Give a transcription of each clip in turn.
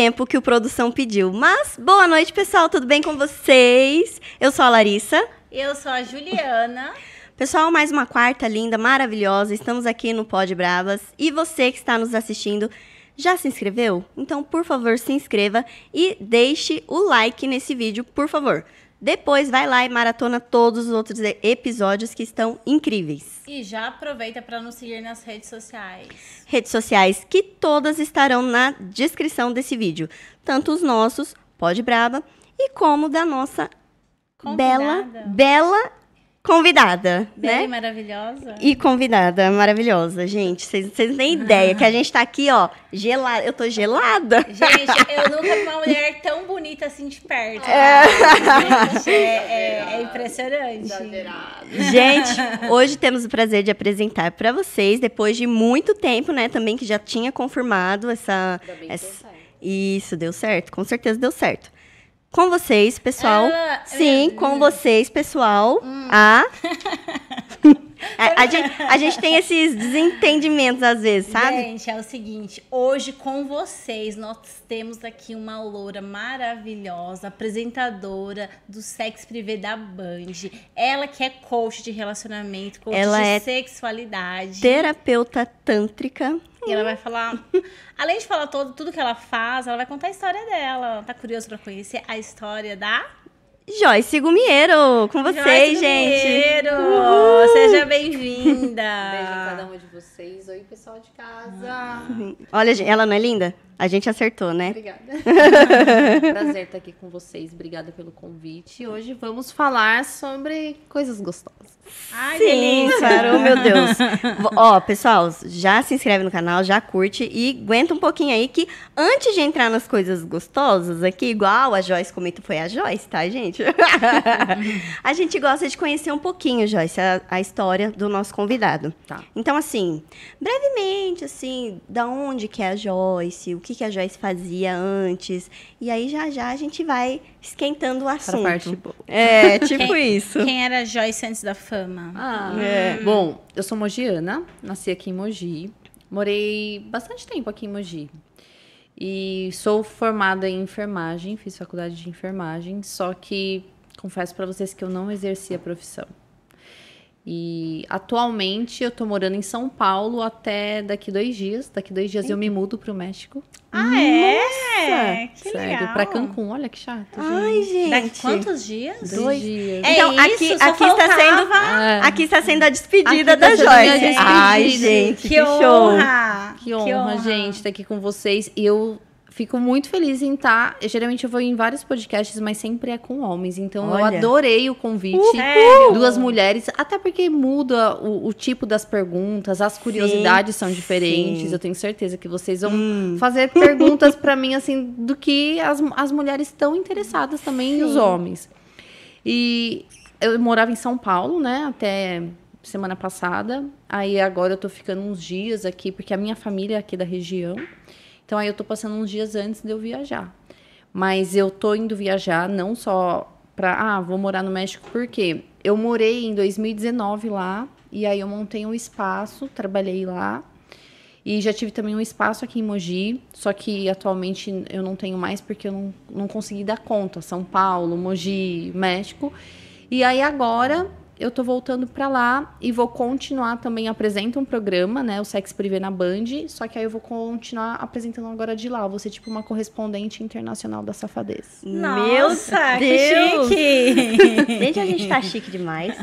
Tempo que o produção pediu. Mas boa noite, pessoal. Tudo bem com vocês? Eu sou a Larissa. eu sou a Juliana. Pessoal, mais uma quarta linda, maravilhosa. Estamos aqui no Pod Bravas. E você que está nos assistindo, já se inscreveu? Então, por favor, se inscreva e deixe o like nesse vídeo, por favor. Depois vai lá e maratona todos os outros episódios que estão incríveis. E já aproveita para nos seguir nas redes sociais. Redes sociais que todas estarão na descrição desse vídeo. Tanto os nossos, Pod Braba, e como da nossa bela, bela convidada, Bem né? maravilhosa. E convidada maravilhosa, gente. Vocês têm ideia que a gente tá aqui, ó, gelada. Eu tô gelada. Gente, eu nunca vi uma mulher tão bonita assim de perto. Gente, é, é- é impressionante. Gente, hoje temos o prazer de apresentar pra vocês, depois de muito tempo, né, também que já tinha confirmado essa. essa- Isso, deu certo. Com certeza deu certo. Com vocês, pessoal. Ela- Sim, com vocês, pessoal. A... a, a gente, a gente tem esses desentendimentos às vezes, sabe? Gente, é o seguinte, hoje com vocês nós temos aqui uma loura maravilhosa, apresentadora do Sex Privé da Band. Ela que é coach de relacionamento, coach Ela de é sexualidade. Terapeuta tântrica. E ela vai falar, além de falar todo, tudo que ela faz, ela vai contar a história dela. Tá curioso pra conhecer a história da Joyce Gumiero, com vocês, Joyce gente. Uhul. Seja bem-vinda. Beijo a cada um de vocês. Oi, pessoal de casa. Olha, gente, ela não é linda? A gente acertou, né? Obrigada. Prazer estar aqui com vocês. Obrigada pelo convite. Hoje vamos falar sobre coisas gostosas. Ai, Sim, delícia. claro, meu Deus. Ó, pessoal, já se inscreve no canal, já curte e aguenta um pouquinho aí que antes de entrar nas coisas gostosas aqui, igual a Joyce comentou, foi a Joyce, tá, gente? a gente gosta de conhecer um pouquinho, Joyce, a, a história do nosso convidado. Tá. Então, assim, brevemente, assim, da onde que é a Joyce, o que, que a Joyce fazia antes, e aí já já a gente vai esquentando o Para assunto. a parte boa. É, tipo Quem- isso. Quem era Joyce antes da fama? Ah, É. Bom, eu sou mogiana, nasci aqui em Mogi. Morei bastante tempo aqui em Mogi. E sou formada em enfermagem, fiz faculdade de enfermagem, só que confesso para vocês que eu não exerci a profissão. E atualmente eu tô morando em São Paulo até daqui dois dias. Daqui dois dias eu me mudo pro México. Ah, é? Que Sério, legal. pra Cancún. Olha que chato. Ai, gente. Daqui quantos dias? Dois dois- dias. É Então, isso, aqui, só aqui está sendo. É. aqui está sendo a despedida Aqui da tá sendo a minha Joyce. despedida. Ai, gente, que, Que, show. honra! Que honra, gente, estar aqui com vocês. E eu fico muito feliz em estar. Geralmente eu vou em vários podcasts, mas sempre é com homens. Então eu Olha. adorei o convite. Sério? Duas mulheres, até porque muda o, o tipo das perguntas, as curiosidades são diferentes. sim. Eu tenho certeza que vocês vão Hum. fazer perguntas pra mim, assim, do que as, as mulheres estão interessadas também e os homens. E eu morava em São Paulo, né, até semana passada. Aí agora eu tô ficando uns dias aqui, porque a minha família é aqui da região. Então aí eu tô passando uns dias antes de eu viajar. Mas eu tô indo viajar não só pra, ah, vou morar no México, porque eu morei em 2019 lá, e aí eu montei um espaço, trabalhei lá. E já tive também um espaço aqui em Mogi, só que atualmente eu não tenho mais porque eu não, não consegui dar conta. São Paulo, Mogi, México. E aí agora eu tô voltando pra lá e vou continuar também apresento um programa, né, o Sex Privé na Band, só que aí eu vou continuar apresentando agora de lá, vou ser tipo uma correspondente internacional da safadez. Nossa, Meu Deus. que chique! Gente, a gente tá chique demais.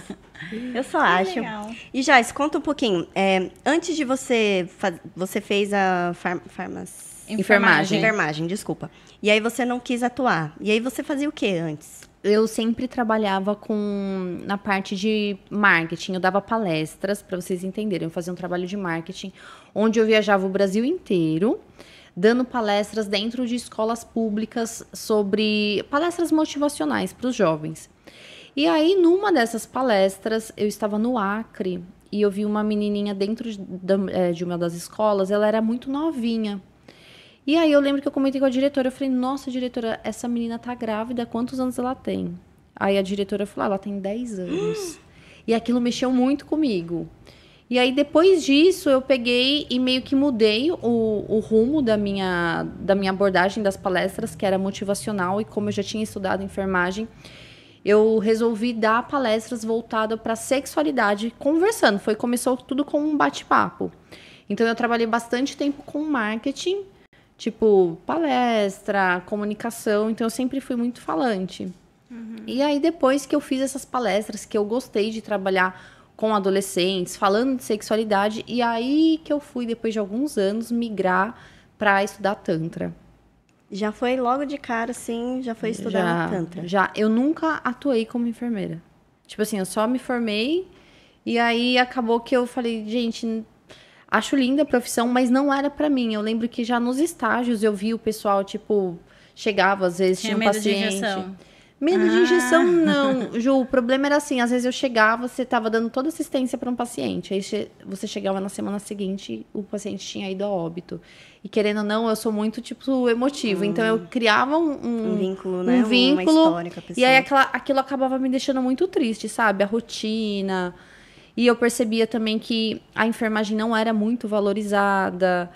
Eu só Que acho. legal. E Joyce, conta um pouquinho. é, antes de você... Você fez a far, farmácia... Enfermagem. Enfermagem, desculpa. E aí você não quis atuar. E aí você fazia o que antes? Eu sempre trabalhava com na parte de marketing, eu dava palestras para vocês entenderem, eu fazia um trabalho de marketing onde eu viajava o Brasil inteiro, dando palestras dentro de escolas públicas sobre palestras motivacionais para os jovens. E aí, numa dessas palestras, eu estava no Acre e eu vi uma menininha dentro de, eh, de uma das escolas, ela era muito novinha. E aí eu lembro que eu comentei com a diretora, eu falei, nossa, diretora, essa menina tá grávida, quantos anos ela tem? Aí a diretora falou, ah, ela tem 10 anos. e aquilo mexeu muito comigo. E aí, depois disso, eu peguei e meio que mudei o, o rumo da minha, da minha abordagem das palestras, que era motivacional, e como eu já tinha estudado enfermagem, eu resolvi dar palestras voltadas para sexualidade, conversando. Foi começou tudo com um bate-papo. Então eu trabalhei bastante tempo com marketing, tipo palestra, comunicação. Então eu sempre fui muito falante. Uhum. E aí depois que eu fiz essas palestras, que eu gostei de trabalhar com adolescentes, falando de sexualidade, e aí que eu fui, depois de alguns anos, migrar para estudar Tantra. Já foi logo de cara, assim, já foi estudar já, Tantra? Já. Eu nunca atuei como enfermeira. Tipo assim, eu só me formei e aí acabou que eu falei, gente, acho linda a profissão, mas não era para mim. Eu lembro que já nos estágios eu vi o pessoal, tipo, chegava, às vezes tinha, tinha um paciente. Medo ah. de injeção, não. Ju, o problema era assim, às vezes eu chegava, você estava dando toda assistência para um paciente, aí você chegava na semana seguinte, o paciente tinha ido a óbito. E querendo ou não, eu sou muito, tipo, emotivo. Hum. Então eu criava um, um, um vínculo, né? Um vínculo. E aí aquela, aquilo acabava me deixando muito triste, sabe? A rotina. E eu percebia também que a enfermagem não era muito valorizada.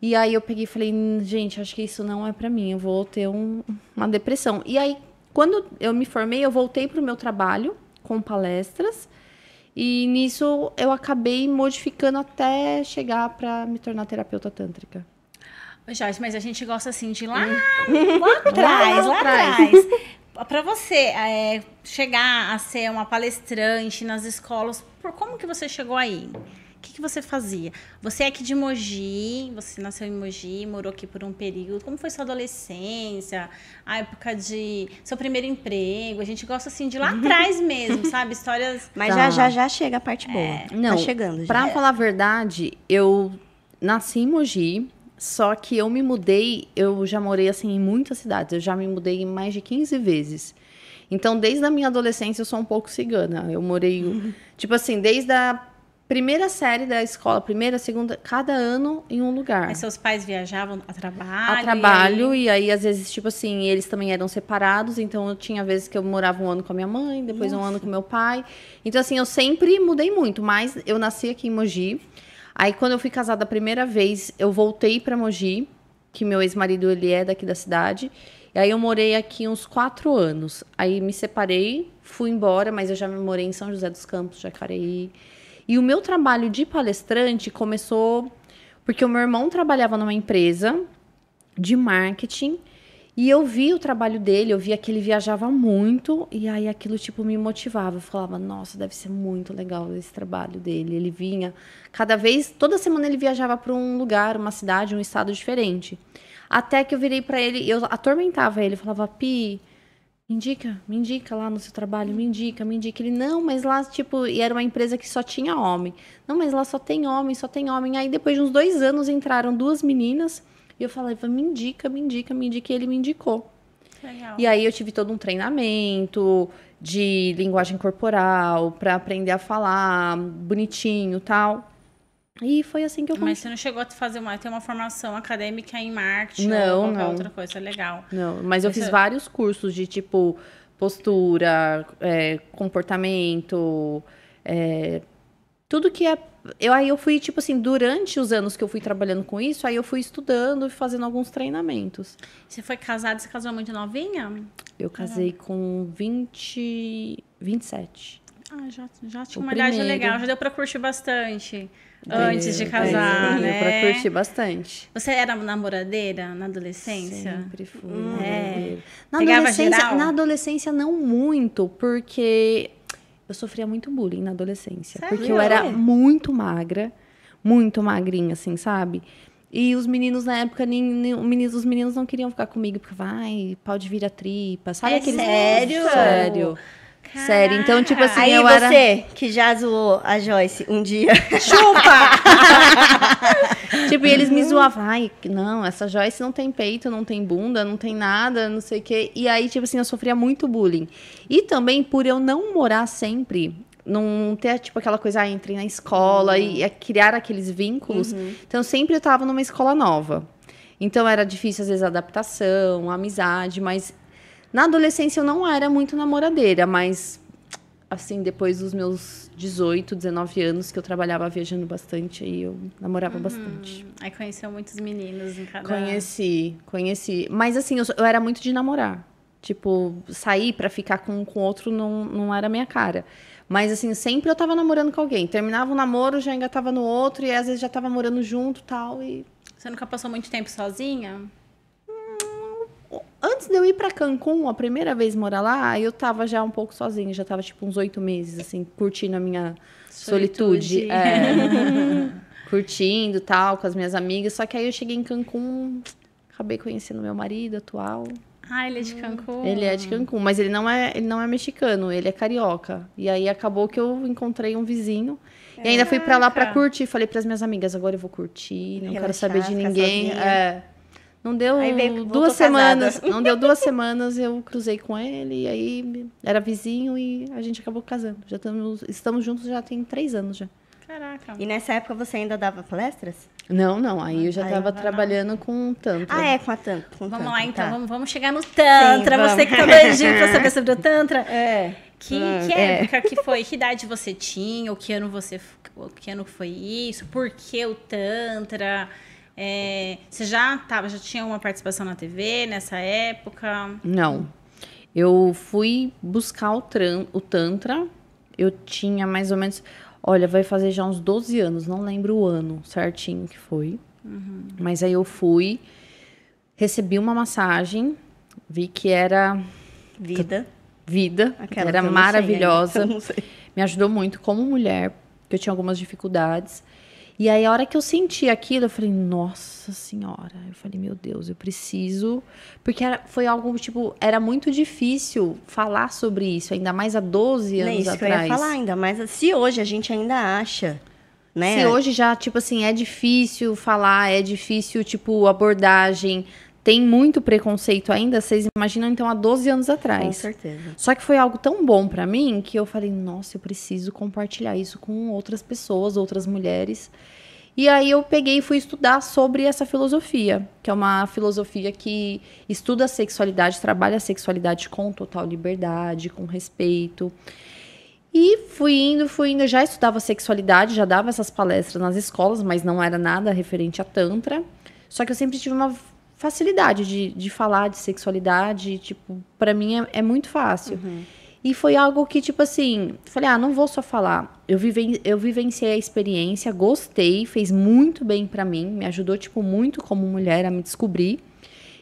E aí eu peguei e falei, gente, acho que isso não é para mim, eu vou ter um, uma depressão. E aí quando eu me formei, eu voltei para o meu trabalho com palestras. E nisso eu acabei modificando até chegar para me tornar terapeuta tântrica. Jorge, mas a gente gosta assim de lá, hum. lá atrás, lá, lá atrás. Para você é, chegar a ser uma palestrante nas escolas, por como que você chegou aí? que, que você fazia? Você é aqui de Mogi, você nasceu em Mogi, morou aqui por um período. Como foi sua adolescência? A época de seu primeiro emprego? A gente gosta assim de lá atrás mesmo, sabe? Histórias. Mas tá. já já já chega a parte boa. É. Não, tá chegando. Pra falar a verdade, eu nasci em Mogi. Só que eu me mudei, eu já morei assim em muitas cidades, eu já me mudei mais de 15 vezes. Então, desde a minha adolescência, eu sou um pouco cigana. Eu morei, tipo assim, desde a primeira série da escola, primeira, segunda, cada ano em um lugar. Mas seus pais viajavam a trabalho? A trabalho, e aí, e aí, às vezes, tipo assim, eles também eram separados, então eu tinha vezes que eu morava um ano com a minha mãe, depois Nossa. um ano com meu pai. Então, assim, eu sempre mudei muito, mas eu nasci aqui em Mogi. Aí, quando eu fui casada a primeira vez, eu voltei para Mogi, que meu ex-marido, ele é daqui da cidade. E aí eu morei aqui uns quatro anos. Aí me separei, fui embora, mas eu já morei em São José dos Campos, Jacareí. E o meu trabalho de palestrante começou porque o meu irmão trabalhava numa empresa de marketing e eu vi o trabalho dele, eu via que ele viajava muito e aí aquilo tipo me motivava. Eu falava, nossa, deve ser muito legal esse trabalho dele. Ele vinha cada vez, toda semana ele viajava para um lugar, uma cidade, um estado diferente. Até que eu virei para ele, eu atormentava ele, falava, Pi, me indica, me indica lá no seu trabalho, me indica, me indica. Ele, não, mas lá, tipo, e era uma empresa que só tinha homem. Não, mas lá só tem homem, só tem homem. Aí depois de uns dois anos entraram duas meninas e eu falei, me indica, me indica, me indica. E ele me indicou. Legal. E aí eu tive todo um treinamento de linguagem corporal para aprender a falar bonitinho tal. E foi assim que eu comecei. Mas você não chegou a fazer uma, ter uma formação acadêmica em marketing não, ou qualquer não. outra coisa, legal. Não, mas eu fiz vários cursos de tipo postura, é, comportamento, é, tudo que é. Eu, aí eu fui, tipo assim, durante os anos que eu fui trabalhando com isso, aí eu fui estudando e fazendo alguns treinamentos. Você foi casada, você casou muito novinha? Eu casei com 20, 27. Ah, já, já tinha o uma primeiro. idade legal, já deu pra curtir bastante. Antes de casar, né? Pra curtir bastante. Você era namoradeira na adolescência? Sempre fui. Hum. É. Na adolescência, na adolescência não muito, porque eu sofria muito bullying na adolescência. Sério? Porque eu era muito magra, muito magrinha, assim, sabe? E os meninos na época, nem, nem, os meninos não queriam ficar comigo, porque vai, pode vir a tripa, sabe é aqueles sério? Sério. Caraca. Sério. Então, tipo assim, Aí eu você, era... que já zoou a Joyce um dia. Chupa! tipo, e eles me zoavam. Ai, não, essa Joyce não tem peito, não tem bunda, não tem nada, não sei o quê. E aí, tipo assim, eu sofria muito bullying. E também por eu não morar sempre não ter, tipo, aquela coisa, ah, entrei na escola uhum. e, e criar aqueles vínculos. Uhum. Então, sempre eu tava numa escola nova. Então, era difícil, às vezes, a adaptação, a amizade, mas na adolescência eu não era muito namoradeira, mas assim, depois dos meus 18, 19 anos, que eu trabalhava viajando bastante, aí eu namorava bastante. Aí conheceu muitos meninos em cada... Conheci, conheci. Mas assim, eu, eu era muito de namorar. Tipo, sair pra ficar com com outro não, não era a minha cara. Mas assim, sempre eu tava namorando com alguém. Terminava o namoro, já engatava no outro, e às vezes já tava morando junto tal. E Você nunca passou muito tempo sozinha? Antes de eu ir pra Cancún, a primeira vez morar lá, eu tava já um pouco sozinha, já tava tipo uns oito meses, assim, curtindo a minha solitude. Solitude. É. curtindo tal, com as minhas amigas. Só que aí eu cheguei em Cancún, acabei conhecendo meu marido atual. Ah, ele é de Cancún? Ele é de Cancún, mas ele não é, ele não é mexicano, ele é carioca. E aí acabou que eu encontrei um vizinho. E ainda fui pra lá pra Caraca. curtir. Falei pras minhas amigas, agora eu vou curtir, não quero Relaxar, saber de ninguém. É. Não deu Aí veio- duas casada. semanas. Não deu duas semanas, eu cruzei com ele, e aí era vizinho e a gente acabou casando. Já estamos, estamos juntos já tem três anos já. Caraca. E nessa época você ainda dava palestras? Não, não. Aí eu já Aí tava vai lá. trabalhando com tanto. Ah, é, com a Tantra. com Vamos Tantra, lá, então. tá. Vamos, vamos chegar no Tantra. Sim, você vamos. que tá doidinho pra saber sobre o Tantra. É. Que, Hum, que é. época que foi? Que idade você tinha? O que ano você o que ano foi isso? Por que o Tantra? É, você já tava, já tinha uma participação na TV nessa época? Não. Eu fui buscar o, tran o Tantra. Eu tinha mais ou menos. Olha, vai fazer já uns 12 anos, não lembro o ano certinho que foi. Mas aí eu fui, recebi uma massagem, vi que era Vida. vida, Aquela era maravilhosa. sei. Me ajudou muito como mulher, porque eu tinha algumas dificuldades. E aí, a hora que eu senti aquilo, eu falei, nossa senhora. Eu falei, meu Deus, eu preciso. Porque era- foi algo, tipo, era muito difícil falar sobre isso, ainda mais há 12 Não é anos isso que eu atrás. ia falar ainda, mas se hoje a gente ainda acha, né? Se hoje já, tipo assim, é difícil falar, é difícil, tipo, abordagem, tem muito preconceito ainda, vocês imaginam, então, há 12 anos Com atrás. certeza. Só que foi algo tão bom pra mim que eu falei, nossa, eu preciso compartilhar isso com outras pessoas, outras mulheres. E aí eu peguei e fui estudar sobre essa filosofia, que é uma filosofia que estuda a sexualidade, trabalha a sexualidade com total liberdade, com respeito. E fui indo, fui indo, eu já estudava sexualidade, já dava essas palestras nas escolas, mas não era nada referente a tantra. Só que eu sempre tive uma facilidade de, de falar de sexualidade, tipo, para mim é, é muito fácil. E foi algo que, tipo assim, falei, ah, não vou só falar. Eu, viven eu vivenciei a experiência, gostei, fez muito bem pra mim, me ajudou, tipo, muito como mulher a me descobrir.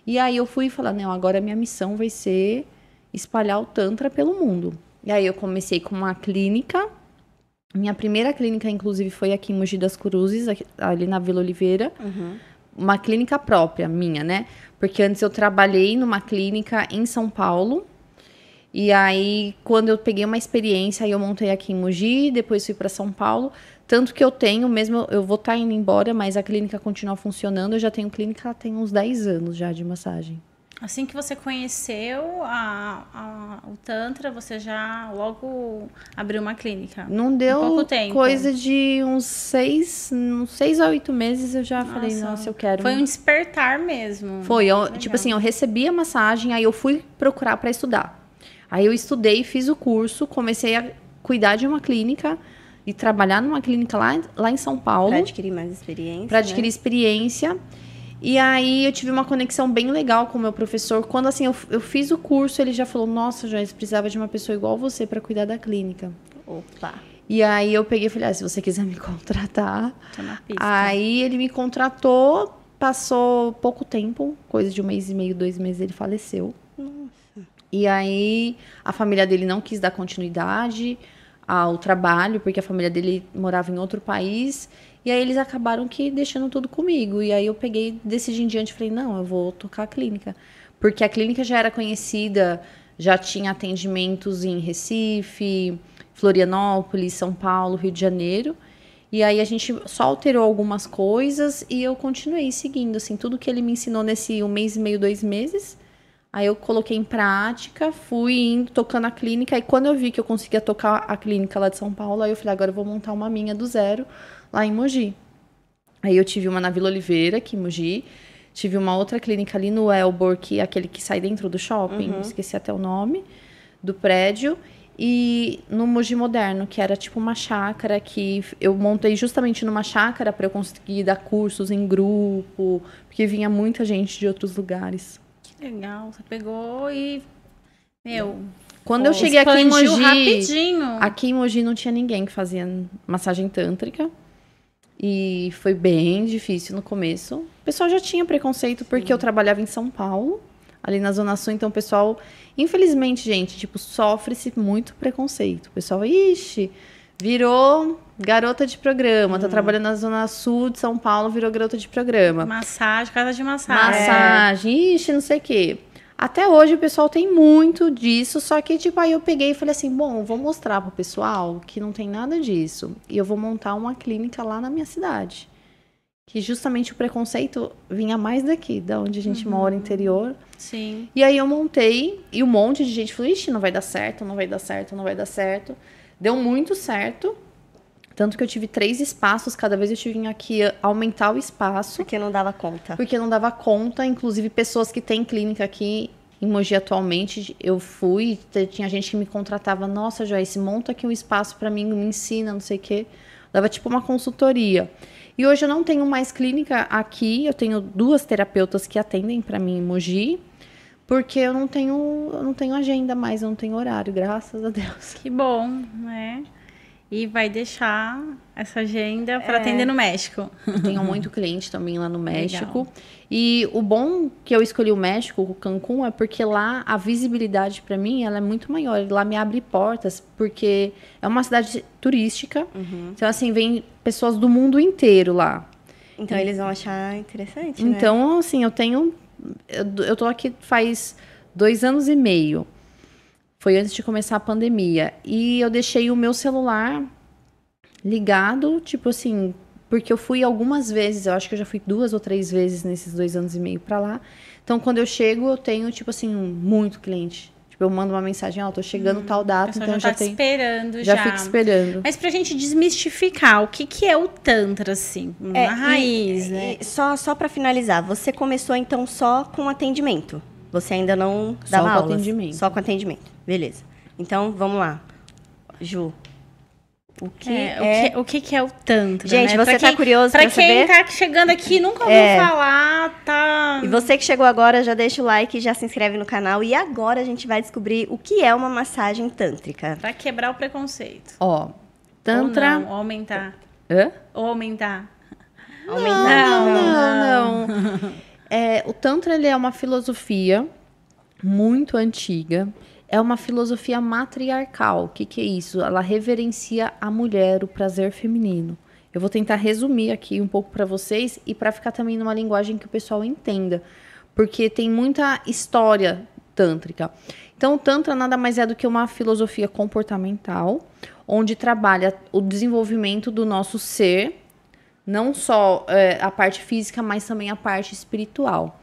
E aí eu fui falar, não, agora a minha missão vai ser espalhar o Tantra pelo mundo. E aí eu comecei com uma clínica. Minha primeira clínica, inclusive, foi aqui em Mogi das Cruzes, ali na Vila Oliveira. Uma clínica própria, minha, né? Porque antes eu trabalhei numa clínica em São Paulo. E aí, quando eu peguei uma experiência, aí eu montei aqui em Mogi, depois fui para São Paulo. Tanto que eu tenho, mesmo eu vou estar indo embora, mas a clínica continua funcionando. Eu já tenho clínica tem uns 10 anos já de massagem. Assim que você conheceu a, a- o Tantra, você já logo abriu uma clínica. Não deu coisa de uns seis, uns seis a oito meses eu já falei, nossa, eu quero. Foi um despertar mesmo. Foi, eu, tipo assim, eu recebi a massagem, aí eu fui procurar para estudar. Aí eu estudei, fiz o curso, comecei a cuidar de uma clínica e trabalhar numa clínica lá, lá em São Paulo Pra adquirir mais experiência. para adquirir né? experiência. E aí eu tive uma conexão bem legal com o meu professor. Quando assim eu, eu fiz o curso, ele já falou: "Nossa, Joyce, precisava de uma pessoa igual você para cuidar da clínica". Opa. E aí eu peguei e falei: ah, se você quiser me contratar, Tô na pista. Aí ele me contratou, passou pouco tempo, coisa de um mês e meio, dois meses, ele faleceu. E aí a família dele não quis dar continuidade ao trabalho, porque a família dele morava em outro país. E aí eles acabaram que deixando tudo comigo. E aí eu peguei, decidi em diante, falei, não, eu vou tocar a clínica. Porque a clínica já era conhecida, já tinha atendimentos em Recife, Florianópolis, São Paulo, Rio de Janeiro. E aí a gente só alterou algumas coisas e eu continuei seguindo, assim, tudo que ele me ensinou nesse um mês e meio, dois meses. Aí eu coloquei em prática, fui indo, tocando a clínica. E quando eu vi que eu conseguia tocar a clínica lá de São Paulo, aí eu falei, agora eu vou montar uma minha do zero lá em Mogi. Aí eu tive uma na Vila Oliveira, aqui em Mogi. Tive uma outra clínica ali no Elbor, que é aquele que sai dentro do shopping, esqueci até o nome do prédio. e no Mogi Moderno, que era tipo uma chácara que eu montei justamente numa chácara para eu conseguir dar cursos em grupo, porque vinha muita gente de outros lugares. Que legal, você pegou e meu, quando eu cheguei aqui em Mogi, rapidinho. aqui em Mogi não tinha ninguém que fazia massagem tântrica. E foi bem difícil no começo. O pessoal já tinha preconceito porque eu trabalhava em São Paulo, ali na Zona Sul, então o pessoal, infelizmente, gente, tipo, sofre-se muito preconceito. O pessoal, ixi, virou garota de programa, tá trabalhando na Zona Sul de São Paulo, virou garota de programa. Massagem, casa de massagem. Massagem, ixi, não sei o quê. Até hoje o pessoal tem muito disso, só que tipo aí eu peguei e falei assim, bom, vou mostrar pro pessoal que não tem nada disso. E eu vou montar uma clínica lá na minha cidade. Que justamente o preconceito vinha mais daqui, da onde a gente mora, interior. Sim. E aí eu montei e um monte de gente falou: Ixi, não vai dar certo, não vai dar certo, não vai dar certo. Deu muito certo. Tanto que eu tive três espaços, cada vez eu tive aqui aumentar o espaço, Porque não dava conta. porque não dava conta. Inclusive, pessoas que têm clínica aqui em Mogi atualmente, eu fui, tinha gente que me contratava: Nossa, Joyce, monta aqui um espaço para mim, me ensina, não sei o quê. Dava tipo uma consultoria. E hoje eu não tenho mais clínica aqui, eu tenho duas terapeutas que atendem para mim em Mogi, porque eu não tenho, eu não tenho agenda mais, eu não tenho horário, graças a Deus. Que bom, né? E vai deixar essa agenda para atender no México. Tenho muito cliente também lá no México. Legal. E o bom que eu escolhi o México, o Cancún, é porque lá a visibilidade para mim ela é muito maior. Lá me abre portas, porque é uma cidade turística. Então, assim, vem pessoas do mundo inteiro lá. Então eles vão achar interessante, né? Então, assim, eu tenho. Eu, eu tô aqui faz dois anos e meio. Foi antes de começar a pandemia. E eu deixei o meu celular ligado, tipo assim, porque eu fui algumas vezes, eu acho que eu já fui duas ou três vezes nesses dois anos e meio pra lá. Então, quando eu chego, eu tenho, tipo assim, muito cliente. Tipo, eu mando uma mensagem, ó, tô chegando tal O data, então já tá já tenho. esperando já. Já fico esperando. Mas pra gente desmistificar, o que, que é o Tantra, assim? É, na e- raiz, né? e só só para finalizar, você começou então só com atendimento. Você ainda não Só dava com aulas? atendimento. Só com atendimento. Beleza. Então, vamos lá. Ju. O que É, é, o, que, o que que é o Tantra? Gente, né? você Pra tá quem- curioso Pra pra quem saber? tá chegando aqui nunca ouviu É. falar, tá. E você que chegou agora, já deixa o like, já se inscreve no canal. E agora a gente vai descobrir o que é uma massagem tântrica. Pra quebrar o preconceito. Ó, Tantra. Ou não, ou aumentar. Hã? Ou aumentar. Aumentar. Não, Não, não. É, o Tantra ele é uma filosofia muito antiga. É uma filosofia matriarcal. O que, que é isso? Ela reverencia a mulher, o prazer feminino. Eu vou tentar resumir aqui um pouco para vocês e para ficar também numa linguagem que o pessoal entenda, porque tem muita história tântrica. Então, o Tantra nada mais é do que uma filosofia comportamental, onde trabalha o desenvolvimento do nosso ser, não só é, a parte física, mas também a parte espiritual.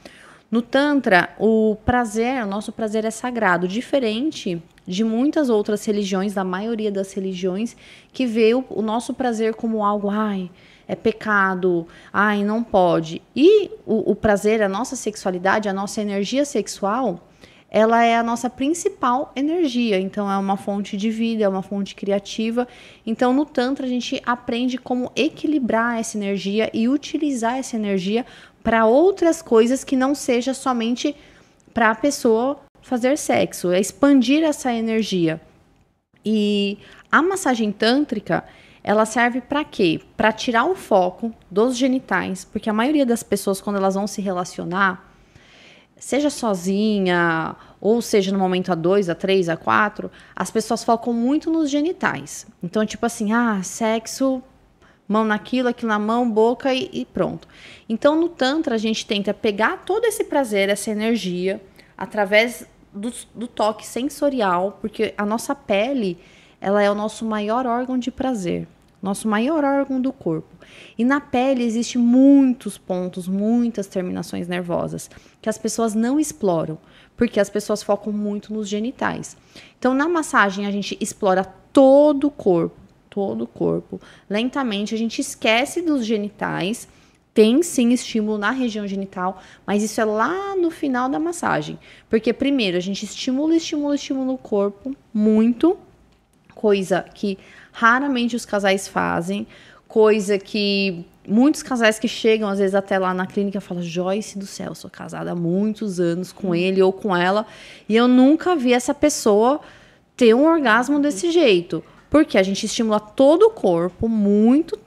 No Tantra, o prazer, o nosso prazer é sagrado, diferente de muitas outras religiões, da maioria das religiões, que vê o, o nosso prazer como algo, ai, é pecado, ai, não pode. E o, o prazer, a nossa sexualidade, a nossa energia sexual, ela é a nossa principal energia, então é uma fonte de vida, é uma fonte criativa. Então no Tantra a gente aprende como equilibrar essa energia e utilizar essa energia para outras coisas que não seja somente para a pessoa fazer sexo, é expandir essa energia. E a massagem tântrica, ela serve para quê? Para tirar o foco dos genitais, porque a maioria das pessoas quando elas vão se relacionar, seja sozinha, ou seja no momento a dois, a três, a quatro, as pessoas focam muito nos genitais. Então, tipo assim, ah, sexo, mão naquilo, aquilo na mão, boca e, e pronto. Então, no Tantra, a gente tenta pegar todo esse prazer, essa energia, através do, do toque sensorial, porque a nossa pele, ela é o nosso maior órgão de prazer, nosso maior órgão do corpo. E na pele existe muitos pontos, muitas terminações nervosas que as pessoas não exploram, porque as pessoas focam muito nos genitais. Então, na massagem a gente explora todo o corpo, todo o corpo. Lentamente a gente esquece dos genitais. Tem sim estímulo na região genital, mas isso é lá no final da massagem. Porque primeiro a gente estimula, estimula, estimula o corpo muito coisa que raramente os casais fazem, coisa que muitos casais que chegam às vezes até lá na clínica falam: Joyce do céu, sou casada há muitos anos com ele ou com ela e eu nunca vi essa pessoa ter um orgasmo desse jeito. Porque a gente estimula todo o corpo muito,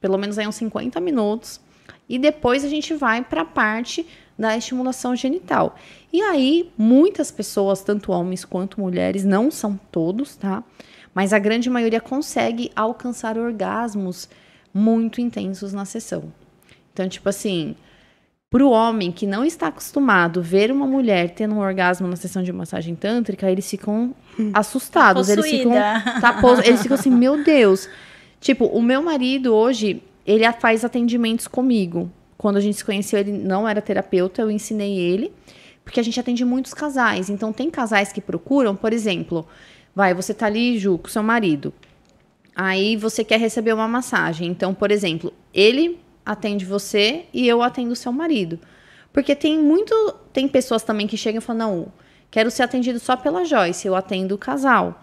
pelo menos aí uns 50 minutos, e depois a gente vai para a parte da estimulação genital. E aí, muitas pessoas, tanto homens quanto mulheres, não são todos, tá? Mas a grande maioria consegue alcançar orgasmos muito intensos na sessão. Então, tipo assim, para o homem que não está acostumado ver uma mulher tendo um orgasmo na sessão de massagem tântrica, eles ficam assustados. Tá eles ficam, tá pos- eles ficam assim, meu Deus. Tipo, o meu marido hoje, ele faz atendimentos comigo. Quando a gente se conheceu, ele não era terapeuta, eu ensinei ele, porque a gente atende muitos casais. Então, tem casais que procuram, por exemplo, vai, você tá ali, Ju, com seu marido. Aí você quer receber uma massagem. Então, por exemplo, ele atende você e eu atendo o seu marido. Porque tem muito. Tem pessoas também que chegam e falam: não, quero ser atendido só pela Joyce, eu atendo o casal.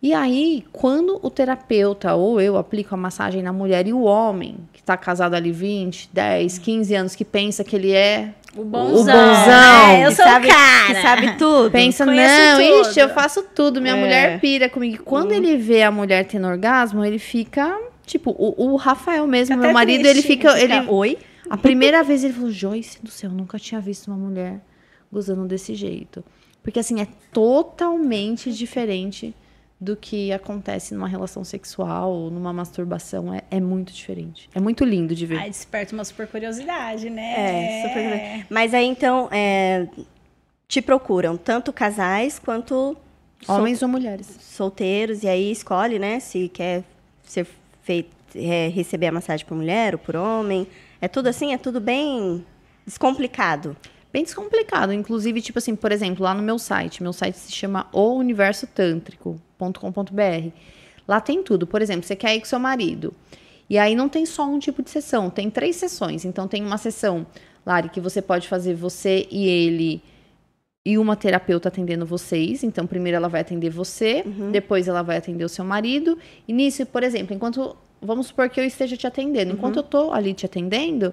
E aí, quando o terapeuta ou eu aplico a massagem na mulher e o homem, que está casado ali 20, 10, 15 anos, que pensa que ele é O bonzão. bonzão. É, eu que sou sabe, o cara. que sabe tudo. Pensa, não, tudo. ixi, eu faço tudo, minha É. mulher pira comigo. Quando ele vê a mulher tendo orgasmo, ele fica. Tipo, o, o Rafael mesmo, Fica meu marido, triste. ele fica. Ele, Fica, Oi? a primeira vez ele falou: Joyce do céu, eu nunca tinha visto uma mulher gozando desse jeito. Porque, assim, é totalmente diferente do que acontece numa relação sexual ou numa masturbação. É, é muito diferente. É muito lindo de ver. Ai, desperta uma super curiosidade, né? É, super. Mas aí então, é, te procuram tanto casais quanto sol- Homens ou mulheres. solteiros, e aí escolhe, né, se quer ser feito, é, receber a massagem por mulher ou por homem. É tudo assim? É tudo bem descomplicado. Bem descomplicado. Inclusive, tipo assim, por exemplo, lá no meu site, meu site se chama ouniversotântrico.com.br. Lá tem tudo. Por exemplo, você quer ir com seu marido. E aí não tem só um tipo de sessão, tem três sessões. Então tem uma sessão, Lari, que você pode fazer você e ele e uma terapeuta atendendo vocês. Então, primeiro ela vai atender você, depois ela vai atender o seu marido. E nisso, por exemplo, enquanto. Vamos supor que eu esteja te atendendo. Enquanto eu tô ali te atendendo,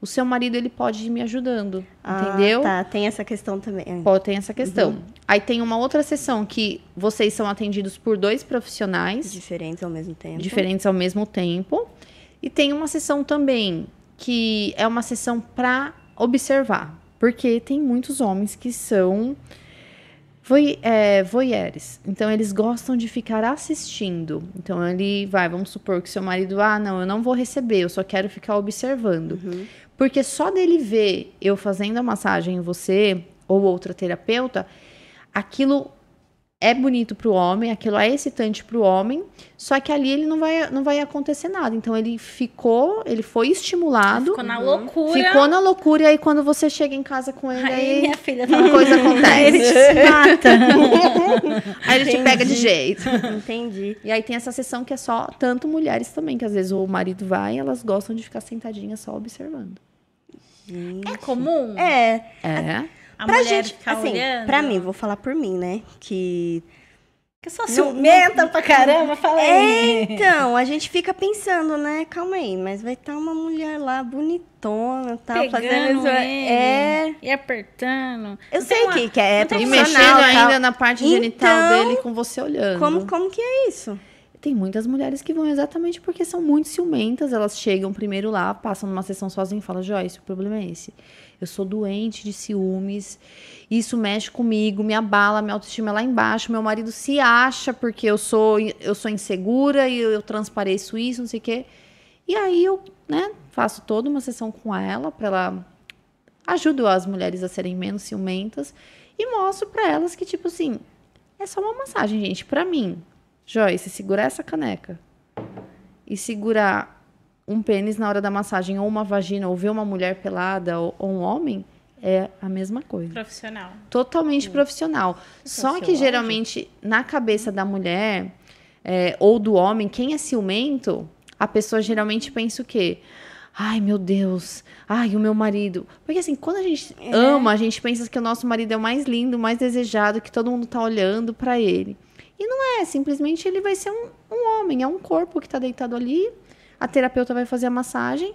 o seu marido ele pode ir me ajudando. entendeu? Ah, tá. Tem essa questão também. É. Pode ter essa questão. Aí tem uma outra sessão que vocês são atendidos por dois profissionais Diferentes ao mesmo tempo. diferentes ao mesmo tempo. E tem uma sessão também que é uma sessão para observar. Porque tem muitos homens que são voi, é, voyeurs. Então, eles gostam de ficar assistindo. Então, ele vai, vamos supor que seu marido, ah, não, eu não vou receber, eu só quero ficar observando. Porque só dele ver eu fazendo a massagem em você, ou outra terapeuta, aquilo é bonito pro homem, aquilo é excitante pro homem, só que ali ele não vai, não vai acontecer nada. Então ele ficou, ele foi estimulado, Ficou na loucura. ficou na loucura, e aí quando você chega em casa com ele, Aí, aí, minha filha, uma coisa Ele acontece. te mata. aí ele te pega de Entendi. jeito. Entendi. E aí tem essa sessão que é só tanto mulheres também, que às vezes o marido vai e elas gostam de ficar sentadinhas só observando. É comum É, É. a pra gente, ficar assim, olhando? pra mim, vou falar por mim, né? Que Que eu sou ciumenta pra caramba, fala aí. Então, a gente fica pensando, né? Calma aí, mas vai estar uma mulher lá bonitona, tá? Pegando fazendo isso. ele É. e apertando. Eu Não sei uma- que, que é E mexendo tal. ainda na parte genital Então, dele com você olhando. Como, como que é isso? Tem muitas mulheres que vão exatamente porque são muito ciumentas. Elas chegam primeiro lá, passam numa sessão sozinhas e falam: Joyce, o problema é esse. Eu sou doente de ciúmes, isso mexe comigo, me abala, minha autoestima é lá embaixo. Meu marido se acha porque eu sou, eu sou insegura e eu, eu transpareço isso, não sei o quê. E aí eu né, faço toda uma sessão com ela para ela. Ajudo as mulheres a serem menos ciumentas e mostro para elas que, tipo assim, é só uma massagem, gente. Para mim, Joyce, segurar essa caneca e segurar um pênis na hora da massagem, ou uma vagina, ou ver uma mulher pelada, ou, ou um homem, é a mesma coisa. Profissional. Totalmente profissional. Só que geralmente, na cabeça da mulher é, ou do homem, quem é ciumento, a pessoa geralmente pensa o quê? Ai, meu Deus. Ai, o meu marido. Porque assim, quando a gente É. ama, a gente pensa que o nosso marido é o mais lindo, o mais desejado, que todo mundo tá olhando pra ele. E não é, simplesmente ele vai ser um, um homem, é um corpo que está deitado ali. A terapeuta vai fazer a massagem.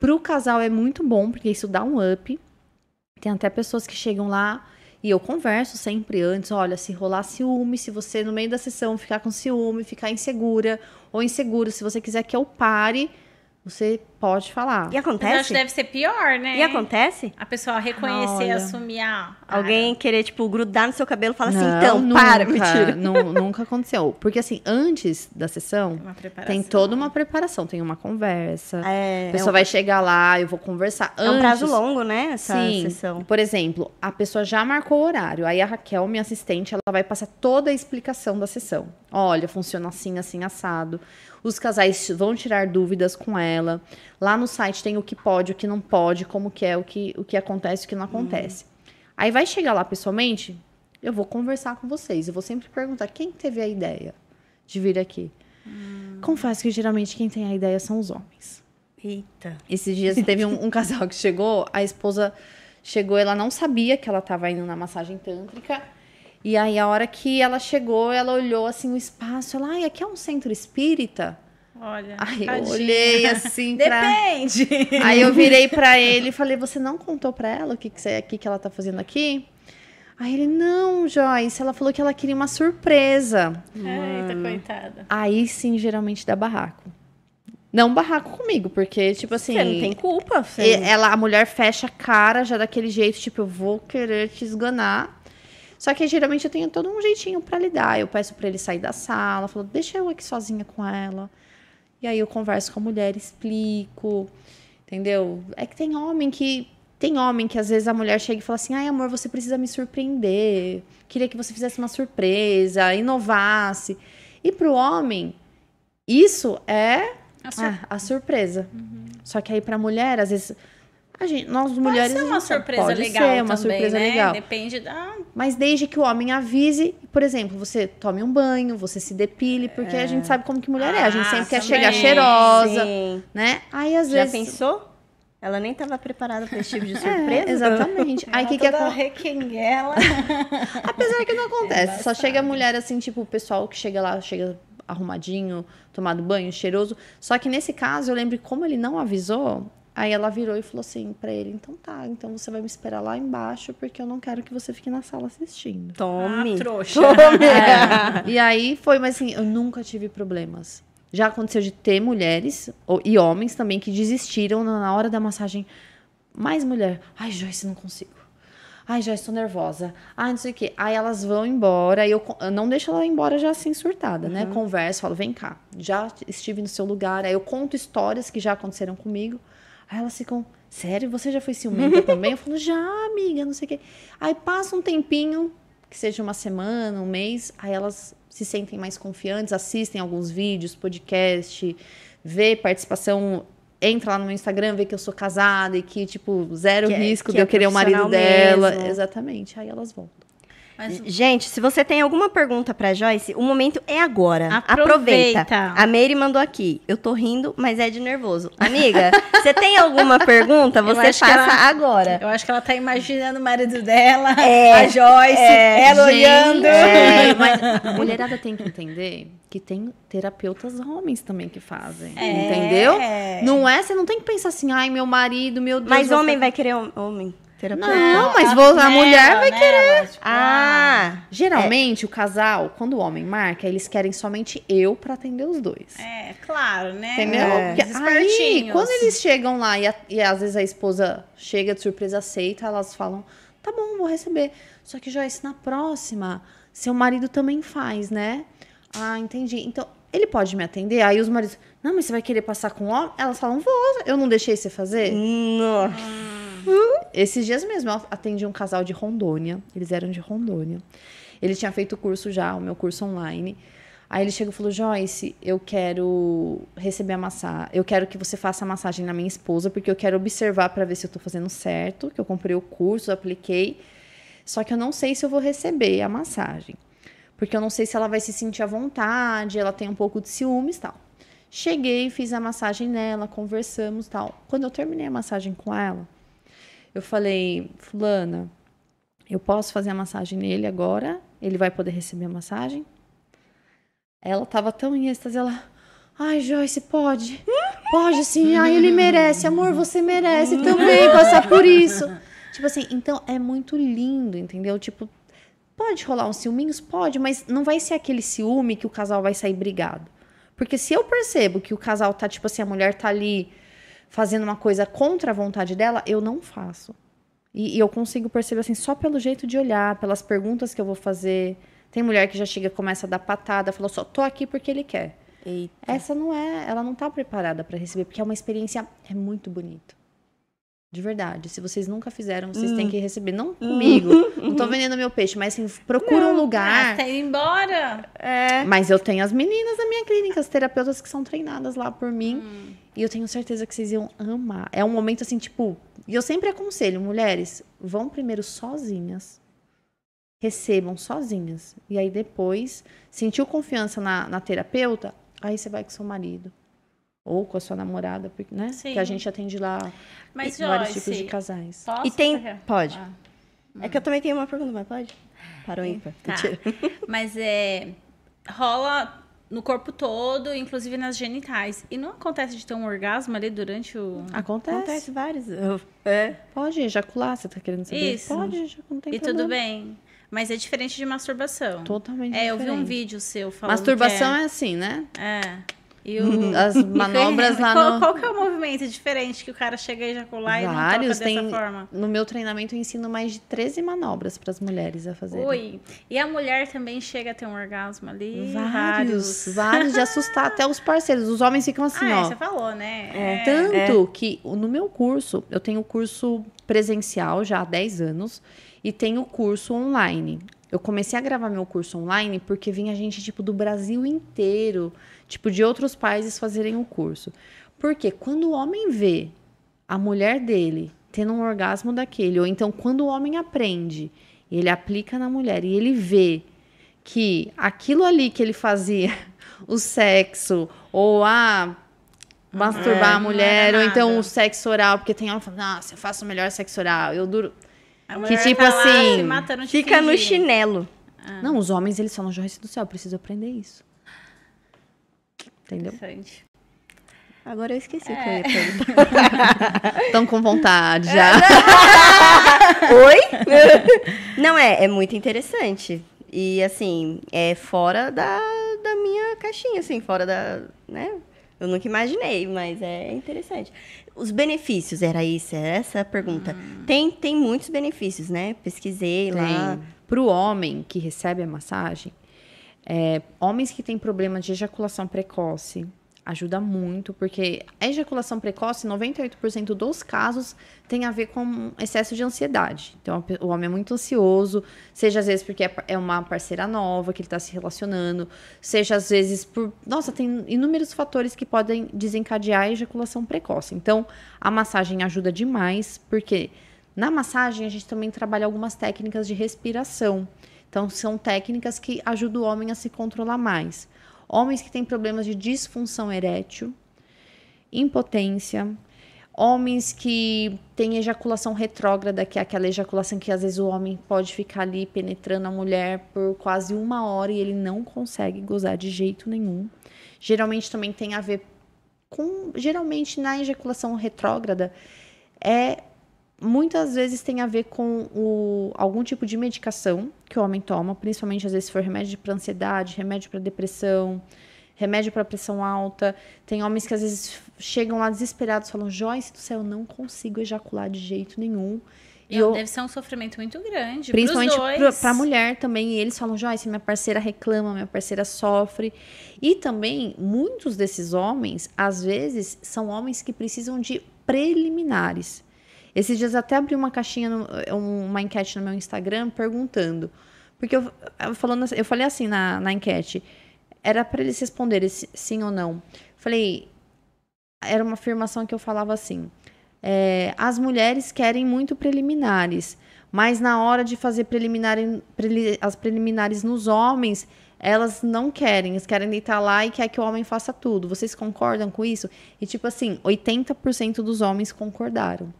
Para o casal é muito bom, porque isso dá um up. Tem até pessoas que chegam lá e eu converso sempre antes, olha, se rolar ciúme, se você no meio da sessão ficar com ciúme, ficar insegura ou inseguro, se você quiser que eu pare, você pode falar. E Mas eu acho acontece? que deve ser pior, né? E acontece? A pessoa reconhecer, Olha. assumir a. Alguém querer, tipo, grudar no seu cabelo e falar assim, então, nunca, para, mentira. nu- nunca aconteceu. Porque assim, antes da sessão, Uma preparação. tem toda uma preparação, tem uma conversa. É, a pessoa é um, vai chegar lá, eu vou conversar é antes. um prazo longo, né, essa Sim. sessão. Por exemplo, a pessoa já marcou o horário. Aí a Raquel, minha assistente, ela vai passar toda a explicação da sessão. Olha, funciona assim, assim, assado. Os casais vão tirar dúvidas com ela. Lá no site tem o que pode, o que não pode, como que é, o que, o que acontece, o que não acontece. Aí vai chegar lá pessoalmente, eu vou conversar com vocês. Eu vou sempre perguntar quem teve a ideia de vir aqui. Confesso que geralmente quem tem a ideia são os homens. Eita. Esses dias teve um, um casal que chegou, a esposa chegou, ela não sabia que ela estava indo na massagem tântrica. E aí, a hora que ela chegou, ela olhou assim o espaço, ela, ai, aqui é um centro espírita? Olha. Aí eu tadinha. olhei assim pra... Depende. Aí eu virei pra ele e falei, você não contou pra ela o que, que, você, o que, que ela tá fazendo aqui? Aí ele, não, Joyce, ela falou que ela queria uma surpresa. Eita, coitada. Aí sim, geralmente dá barraco. Não barraco comigo, porque, tipo assim. Você não tem culpa. Você E não- ela, a mulher fecha a cara já daquele jeito, tipo, eu vou querer te esganar. Só que geralmente eu tenho todo um jeitinho pra lidar. Eu peço pra ele sair da sala, falo, deixa eu aqui sozinha com ela. E aí eu converso com a mulher, explico, entendeu? É que tem homem que tem homem que às vezes a mulher chega e fala assim: "Ai, amor, você precisa me surpreender. Queria que você fizesse uma surpresa, inovasse". E pro homem, isso é A sur- ah, a surpresa. Só que aí pra mulher, às vezes. A gente, nós Pode mulheres. ser a uma surpresa pode legal ser uma também, surpresa né? legal. Depende da... Mas desde que o homem avise, por exemplo, você tome um banho, você se depile, porque a gente sabe como que mulher é. A gente Ah, sempre quer também. chegar cheirosa, Sim. né? Aí às Já vezes. pensou? Ela nem estava preparada para esse tipo de É, surpresa. exatamente. Aí o que, que toda acontece? requenguela. Apesar que não acontece. Só chega a mulher assim, tipo, o pessoal que chega lá, chega arrumadinho, tomado banho, cheiroso. Só que nesse caso, eu lembro que como ele não avisou, aí ela virou e falou assim pra ele: então tá, então você vai me esperar lá embaixo, porque eu não quero que você fique na sala assistindo. Tome. Ah, trouxa. Tome. É. E aí foi, mas assim, eu nunca tive problemas. Já aconteceu de ter mulheres ou- e homens também que desistiram na na hora da massagem. Mais mulher. Ai, Joyce, não consigo. Ai, Joyce, tô nervosa. Ai, não sei o quê. Aí elas vão embora e eu, eu não deixo ela ir embora já assim surtada, né? Converso, falo, vem cá. Já estive no seu lugar. Aí eu conto histórias que já aconteceram comigo. Aí elas ficam, sério? Você já foi ciumenta também? Eu falo, já, amiga, não sei o quê. Aí passa um tempinho, que seja uma semana, um mês, aí elas se sentem mais confiantes, assistem alguns vídeos, podcast, vê participação, entra lá no meu Instagram, vê que eu sou casada e que, tipo, zero Que é- risco que de é eu querer o marido profissional dela. mesmo. Exatamente. Aí elas voltam. Mas Gente, se você tem alguma pergunta pra Joyce, o momento é agora. Aproveita. Aproveita. A Mary mandou aqui. Eu tô rindo, mas é de nervoso. Amiga, você tem alguma pergunta? Você faça ela- agora. eu acho que ela tá imaginando o marido dela, É, a Joyce, ela Gente, olhando. é, mas a mulherada tem que entender que tem terapeutas homens também que fazem. É. Entendeu? Não é, você não tem que pensar assim, ai, meu marido, meu Deus. Mas homem vai querer hom- homem terapeuta? Não, mas vou, a Nela, mulher vai nela, tipo, Ah, Geralmente, o casal, quando o homem marca, eles querem somente eu pra atender os dois. É, claro, né? Entendeu? É. Porque aí, quando eles chegam lá e, a- e às vezes a esposa chega de surpresa, aceita, elas falam: tá bom, vou receber. Só que, Joyce, na próxima, seu marido também faz, né? Ah, entendi. Então, ele pode me atender? Aí os maridos, não, mas você vai querer passar com o homem? Elas falam: vou, eu não deixei você fazer? nossa. Esses dias mesmo eu atendi um casal de Rondônia. Eles eram de Rondônia. Ele tinha feito o curso já, o meu curso online. Aí ele chegou e falou: Joyce, eu quero receber a massagem. Eu quero que você faça a massagem na minha esposa, porque eu quero observar para ver se eu tô fazendo certo. Que eu comprei o curso, apliquei. Só que eu não sei se eu vou receber a massagem. Porque eu não sei se ela vai se sentir à vontade, ela tem um pouco de ciúmes e tal. Cheguei, fiz a massagem nela, conversamos tal. Quando eu terminei a massagem com ela, eu falei, fulana, eu posso fazer a massagem nele agora? Ele vai poder receber a massagem? Ela tava tão em êxtase, ela. Ai, Joyce, pode. Pode sim. Ai, ele merece. Amor, você merece também passar por isso. Tipo assim, então é muito lindo, entendeu? Tipo, pode rolar uns ciúminhos? Pode, mas não vai ser aquele ciúme que o casal vai sair brigado. Porque se eu percebo que o casal tá, tipo assim, a mulher tá ali fazendo uma coisa contra a vontade dela, eu não faço. E, e eu consigo perceber, assim, só pelo jeito de olhar, pelas perguntas que eu vou fazer. Tem mulher que já chega começa a dar patada, falou só, tô aqui porque ele quer. Eita. Essa não é, ela não tá preparada para receber, porque é uma experiência, é muito bonito. De verdade. Se vocês nunca fizeram, vocês têm que receber. Não comigo. Não tô vendendo meu peixe, mas assim, procura um Ah, lugar. tá indo embora. É. Mas eu tenho as meninas da minha clínica, as terapeutas que são treinadas lá por mim. E eu tenho certeza que vocês iam amar. É um momento assim, tipo. E eu sempre aconselho, mulheres, vão primeiro sozinhas. Recebam sozinhas. E aí depois, sentiu confiança na, na terapeuta, aí você vai com seu marido. Ou com a sua namorada, porque, né? Sim. Que a gente atende lá Mas, vários Joyce, tipos de casais. posso? E tem. Pode. Ah. É que eu também tenho uma pergunta, mas pode? Parou ímpar. Tá. Mas é. Rola no corpo todo, inclusive nas genitais. E não acontece de ter um orgasmo ali durante o. Acontece. Acontece vários. É. Pode ejacular, você tá querendo saber? Isso. Pode, não tem E problema. tudo bem. Mas é diferente de masturbação. Totalmente É, eu vi um diferente. vídeo seu falando. Masturbação que é assim, né? é. É. E o. As manobras lá qual, no... qual que é o movimento diferente que o cara chega a ejacular e não Vários, toca dessa tem... forma? No meu treinamento eu ensino mais de 13 manobras para as mulheres a fazerem. Ui. E a mulher também chega a ter um orgasmo ali? Vários, vários de assustar até os parceiros. Os homens ficam assim, ah, é, ó. você falou, né? É. Tanto que no meu curso, eu tenho curso presencial já há 10 anos e tenho curso online. Eu comecei a gravar meu curso online porque vinha gente, tipo, do Brasil inteiro, tipo, de outros países fazerem o curso. Porque quando o homem vê a mulher dele tendo um orgasmo daquele, ou então quando o homem aprende, ele aplica na mulher e ele vê que aquilo ali que ele fazia, o sexo, ou a masturbar É, a mulher, ou era então o sexo oral, porque tem homem que fala, nossa, eu faço o melhor sexo oral, eu duro. A mulher tipo tá assim, Fica no fingir. chinelo. Não, os homens, eles falam, Joyce do céu, eu preciso aprender isso. Entendeu? Interessante. Agora eu esqueci o que eu É. ia perguntar. Estão com vontade já. Oi? Não, é, é muito interessante. E assim, é fora da, da minha caixinha, assim, fora da. né? Eu nunca imaginei, mas é interessante. Os benefícios, era isso, era essa a pergunta. Tem, tem muitos benefícios, né? Pesquisei lá. Para o homem que recebe a massagem, é, homens que têm problemas de ejaculação precoce, ajuda muito, porque a ejaculação precoce, 98% dos casos, tem a ver com excesso de ansiedade. Então, o homem é muito ansioso, seja às vezes porque é é uma parceira nova que ele está se relacionando, seja às vezes por. Nossa, tem inúmeros fatores que podem desencadear a ejaculação precoce. Então, a massagem ajuda demais, porque na massagem a gente também trabalha algumas técnicas de respiração. Então, são técnicas que ajudam o homem a se controlar mais. Homens que têm problemas de disfunção erétil, impotência, homens que têm ejaculação retrógrada, que é aquela ejaculação que às vezes o homem pode ficar ali penetrando a mulher por quase uma hora e ele não consegue gozar de jeito nenhum. Geralmente também tem a ver com. Geralmente na ejaculação retrógrada é muitas vezes tem a ver com o, algum tipo de medicação que o homem toma, principalmente às vezes se for remédio para ansiedade, remédio para depressão, remédio para pressão alta. Tem homens que às vezes chegam lá desesperados, falam: Joyce do céu, eu não consigo ejacular de jeito nenhum. E eu- deve ser um sofrimento muito grande. Principalmente para a mulher também. E eles falam, Joyce, minha parceira reclama, minha parceira sofre. E também, muitos desses homens, às vezes, são homens que precisam de preliminares. Esses dias até abri uma caixinha, no- uma enquete no meu Instagram perguntando. Porque eu, falando, assim- eu falei assim na, na enquete, era para eles responderem sim ou não. Falei, era uma afirmação que eu falava assim: é, as mulheres querem muito preliminares, mas na hora de fazer preliminar, preli- as preliminares nos homens, elas não querem, eles querem deitar lá e quer que o homem faça tudo. Vocês concordam com isso? E tipo assim, 80% dos homens concordaram.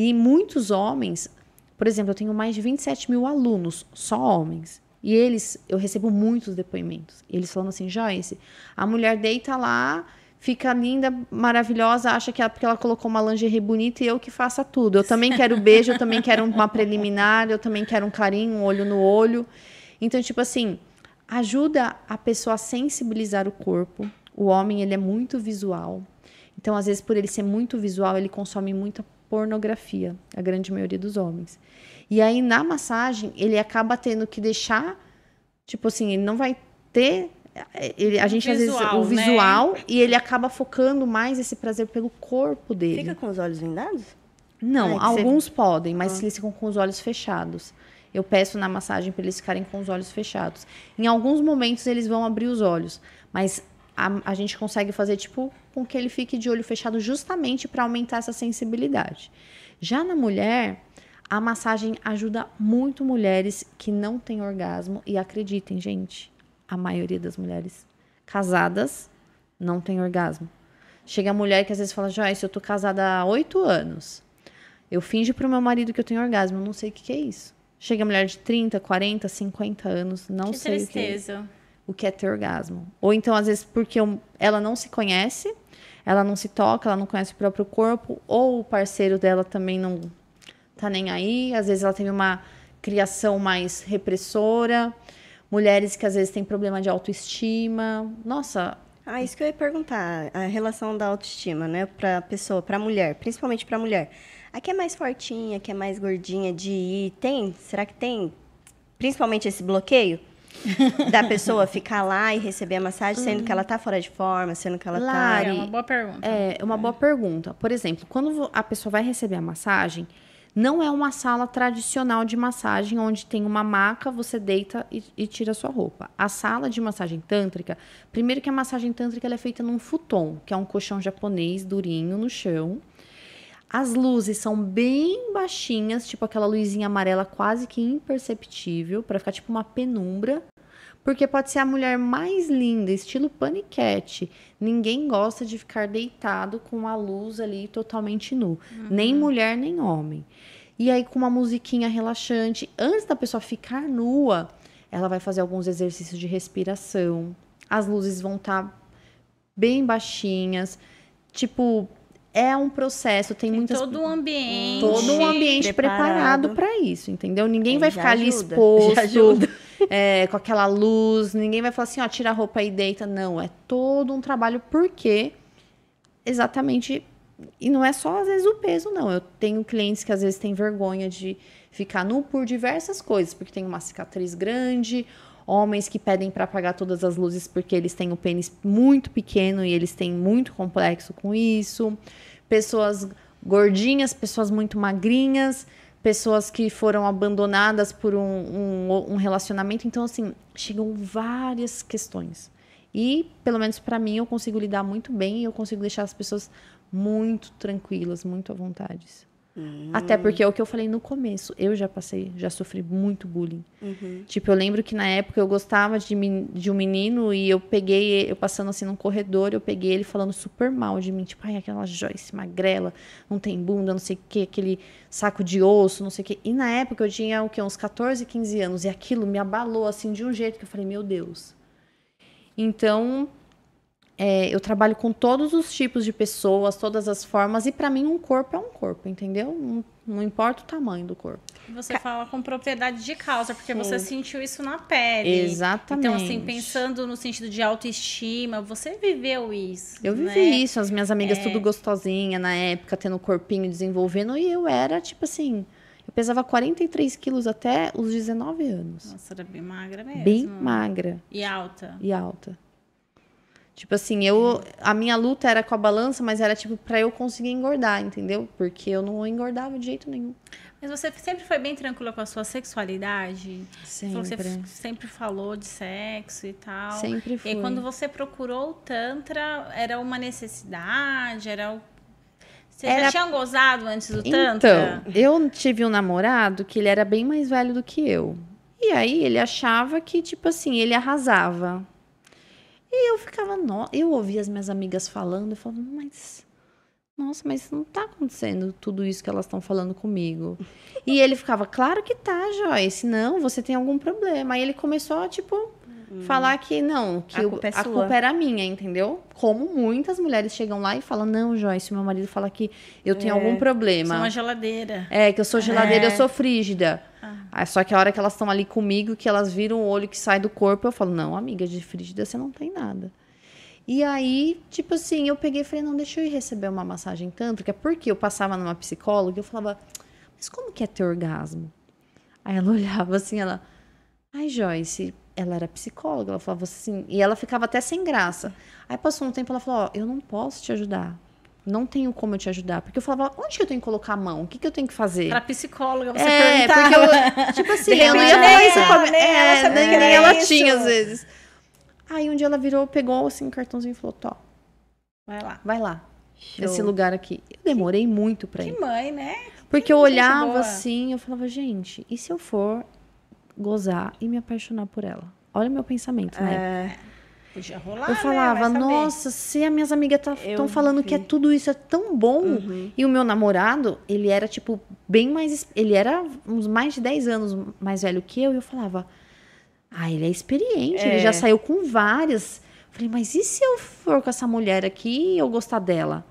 E muitos homens, por exemplo, eu tenho mais de 27 mil alunos, só homens. E eles, eu recebo muitos depoimentos. Eles falando assim, Joyce, a mulher deita lá, fica linda, maravilhosa, acha que ela, porque ela colocou uma lingerie bonita e eu que faça tudo. Eu também quero beijo, eu também quero uma preliminar, eu também quero um carinho, um olho no olho. Então, tipo assim, ajuda a pessoa a sensibilizar o corpo. O homem, ele é muito visual. Então, às vezes, por ele ser muito visual, ele consome muita pornografia, a grande maioria dos homens. E aí, na massagem, ele acaba tendo que deixar, tipo assim, ele não vai ter ele, a gente visual, às vezes o visual né? e ele acaba focando mais esse prazer pelo corpo dele. Fica com os olhos vendados? Não, alguns você... podem, mas ah. eles ficam com os olhos fechados. Eu peço na massagem para eles ficarem com os olhos fechados. Em alguns momentos eles vão abrir os olhos, mas a, a gente consegue fazer tipo com que ele fique de olho fechado justamente para aumentar essa sensibilidade. Já na mulher, a massagem ajuda muito mulheres que não têm orgasmo e acreditem, gente, a maioria das mulheres casadas não tem orgasmo. Chega a mulher que às vezes fala, Joyce, eu tô casada há oito anos. Eu finjo pro meu marido que eu tenho orgasmo, eu não sei o que, que é isso. Chega a mulher de 30, 40, 50 anos, não que sei tristeza. o que, é, o que é ter orgasmo. Ou então, às vezes, porque ela não se conhece, ela não se toca, ela não conhece o próprio corpo, ou o parceiro dela também não tá nem aí. Às vezes ela teve uma criação mais repressora mulheres que às vezes têm problema de autoestima. Nossa. Ah, isso que eu ia perguntar, a relação da autoestima, né, para pessoa, para mulher, principalmente para mulher. A que é mais fortinha, que é mais gordinha de ir, tem? Será que tem principalmente esse bloqueio? da pessoa ficar lá e receber a massagem, sendo que ela tá fora de forma, sendo que ela Lari, tá. É uma boa pergunta. É, uma boa pergunta. Por exemplo, quando a pessoa vai receber a massagem, não é uma sala tradicional de massagem onde tem uma maca, você deita e, e tira sua roupa. A sala de massagem tântrica, primeiro que a massagem tântrica é feita num futon, que é um colchão japonês durinho no chão. As luzes são bem baixinhas, tipo aquela luzinha amarela quase que imperceptível, para ficar tipo uma penumbra. Porque pode ser a mulher mais linda, estilo paniquete. Ninguém gosta de ficar deitado com a luz ali totalmente nu. Uhum. Nem mulher, nem homem. E aí, com uma musiquinha relaxante, antes da pessoa ficar nua, ela vai fazer alguns exercícios de respiração. As luzes vão estar tá bem baixinhas. Tipo, é um processo, tem, tem muitas todo um ambiente, todo um ambiente preparado. para isso, entendeu? Ninguém vai ficar ajuda, ali exposto é, com aquela luz, ninguém vai falar assim, ó, tira a roupa e deita, não, é todo um trabalho porque exatamente e não é só às vezes o peso, não. Eu tenho clientes que às vezes têm vergonha de ficar nu por diversas coisas, porque tem uma cicatriz grande, homens que pedem para apagar todas as luzes porque eles têm o pênis muito pequeno e eles têm muito complexo com isso, pessoas gordinhas, pessoas muito magrinhas, pessoas que foram abandonadas por um, um, um relacionamento. Então, assim, chegam várias questões. E, pelo menos para mim, eu consigo lidar muito bem e eu consigo deixar as pessoas muito tranquilas, muito à vontade. Uhum. Até porque é o que eu falei no começo. Eu já passei, já sofri muito bullying. Uhum. Tipo, eu lembro que na época eu gostava de, de um menino e eu peguei, eu passando assim num corredor, eu peguei ele falando super mal de mim. Tipo, ai, aquela Joyce magrela, não tem bunda, não sei o que, aquele saco de osso, não sei o que. E na época eu tinha o quê? Uns 14, 15 anos. E aquilo me abalou assim de um jeito que eu falei, meu Deus. Então, é, eu trabalho com todos os tipos de pessoas, todas as formas, e para mim um corpo é um corpo, entendeu? Não, não importa o tamanho do corpo. Você Ca... fala com propriedade de causa, porque Sim. você sentiu isso na pele. Exatamente. Então, assim, pensando no sentido de autoestima, você viveu isso. Eu né? vivi isso, as minhas amigas é... tudo gostosinha na época, tendo corpinho desenvolvendo, e eu era, tipo assim, eu pesava 43 quilos até os 19 anos. Nossa, era bem magra mesmo. Bem magra. E alta. E alta. Tipo assim, eu a minha luta era com a balança, mas era tipo para eu conseguir engordar, entendeu? Porque eu não engordava de jeito nenhum. Mas você sempre foi bem tranquila com a sua sexualidade? Sempre. Você sempre falou de sexo e tal. Sempre foi. E quando você procurou o Tantra, era uma necessidade? Era o... Você era... já tinha gozado antes do Tantra? Então, eu tive um namorado que ele era bem mais velho do que eu. E aí ele achava que, tipo assim, ele arrasava. E eu ficava, no... eu ouvia as minhas amigas falando, eu falava, mas nossa, mas não tá acontecendo tudo isso que elas estão falando comigo. E ele ficava, claro que tá, Joyce, não, você tem algum problema. Aí ele começou a, tipo, falar que não, que A culpa é a culpa era minha, entendeu? Como muitas mulheres chegam lá e falam, não, Joyce, meu marido fala que eu tenho algum Sou problema. uma geladeira. É, que eu sou geladeira, É. eu sou frígida. Ah, só que a hora que elas estão ali comigo, que elas viram o olho que sai do corpo, eu falo, não, amiga, de frígida você não tem nada. E aí, tipo assim, eu peguei e falei, não, deixa eu ir receber uma massagem tântrica, porque eu passava numa psicóloga e eu falava, mas como que é ter orgasmo? Aí ela olhava assim, ela, ai, Joyce, ela era psicóloga, ela falava assim, e ela ficava até sem graça. Aí passou um tempo, ela falou, ó, eu não posso te ajudar. Não tenho como eu te ajudar. Porque eu falava, onde que eu tenho que colocar a mão? O que, que eu tenho que fazer? Pra psicóloga, você É, perguntava. porque eu, tipo assim, eu não ia falar nem isso ela- com a nem ela é, nem, que nem ela isso. tinha às vezes. Aí um dia ela virou, pegou assim o cartãozinho e falou: Tó, Vai lá. vai lá, Show. nesse lugar aqui. Eu demorei muito pra ir. Que mãe, né? Porque eu gente olhava assim, eu falava, gente, e se eu for gozar e me apaixonar por ela? Olha o meu pensamento, né? É, Podia rolar, Eu né? falava, saber. nossa, se as minhas amigas Eu estão falando que é vi. tudo isso, é tão bom. Uhum. E o meu namorado, ele era, tipo, bem mais. Ele era uns mais de 10 anos mais velho que eu. E eu falava, ah, ele é experiente, ele É. já saiu com várias. Falei, mas e se eu for com essa mulher aqui e eu gostar dela?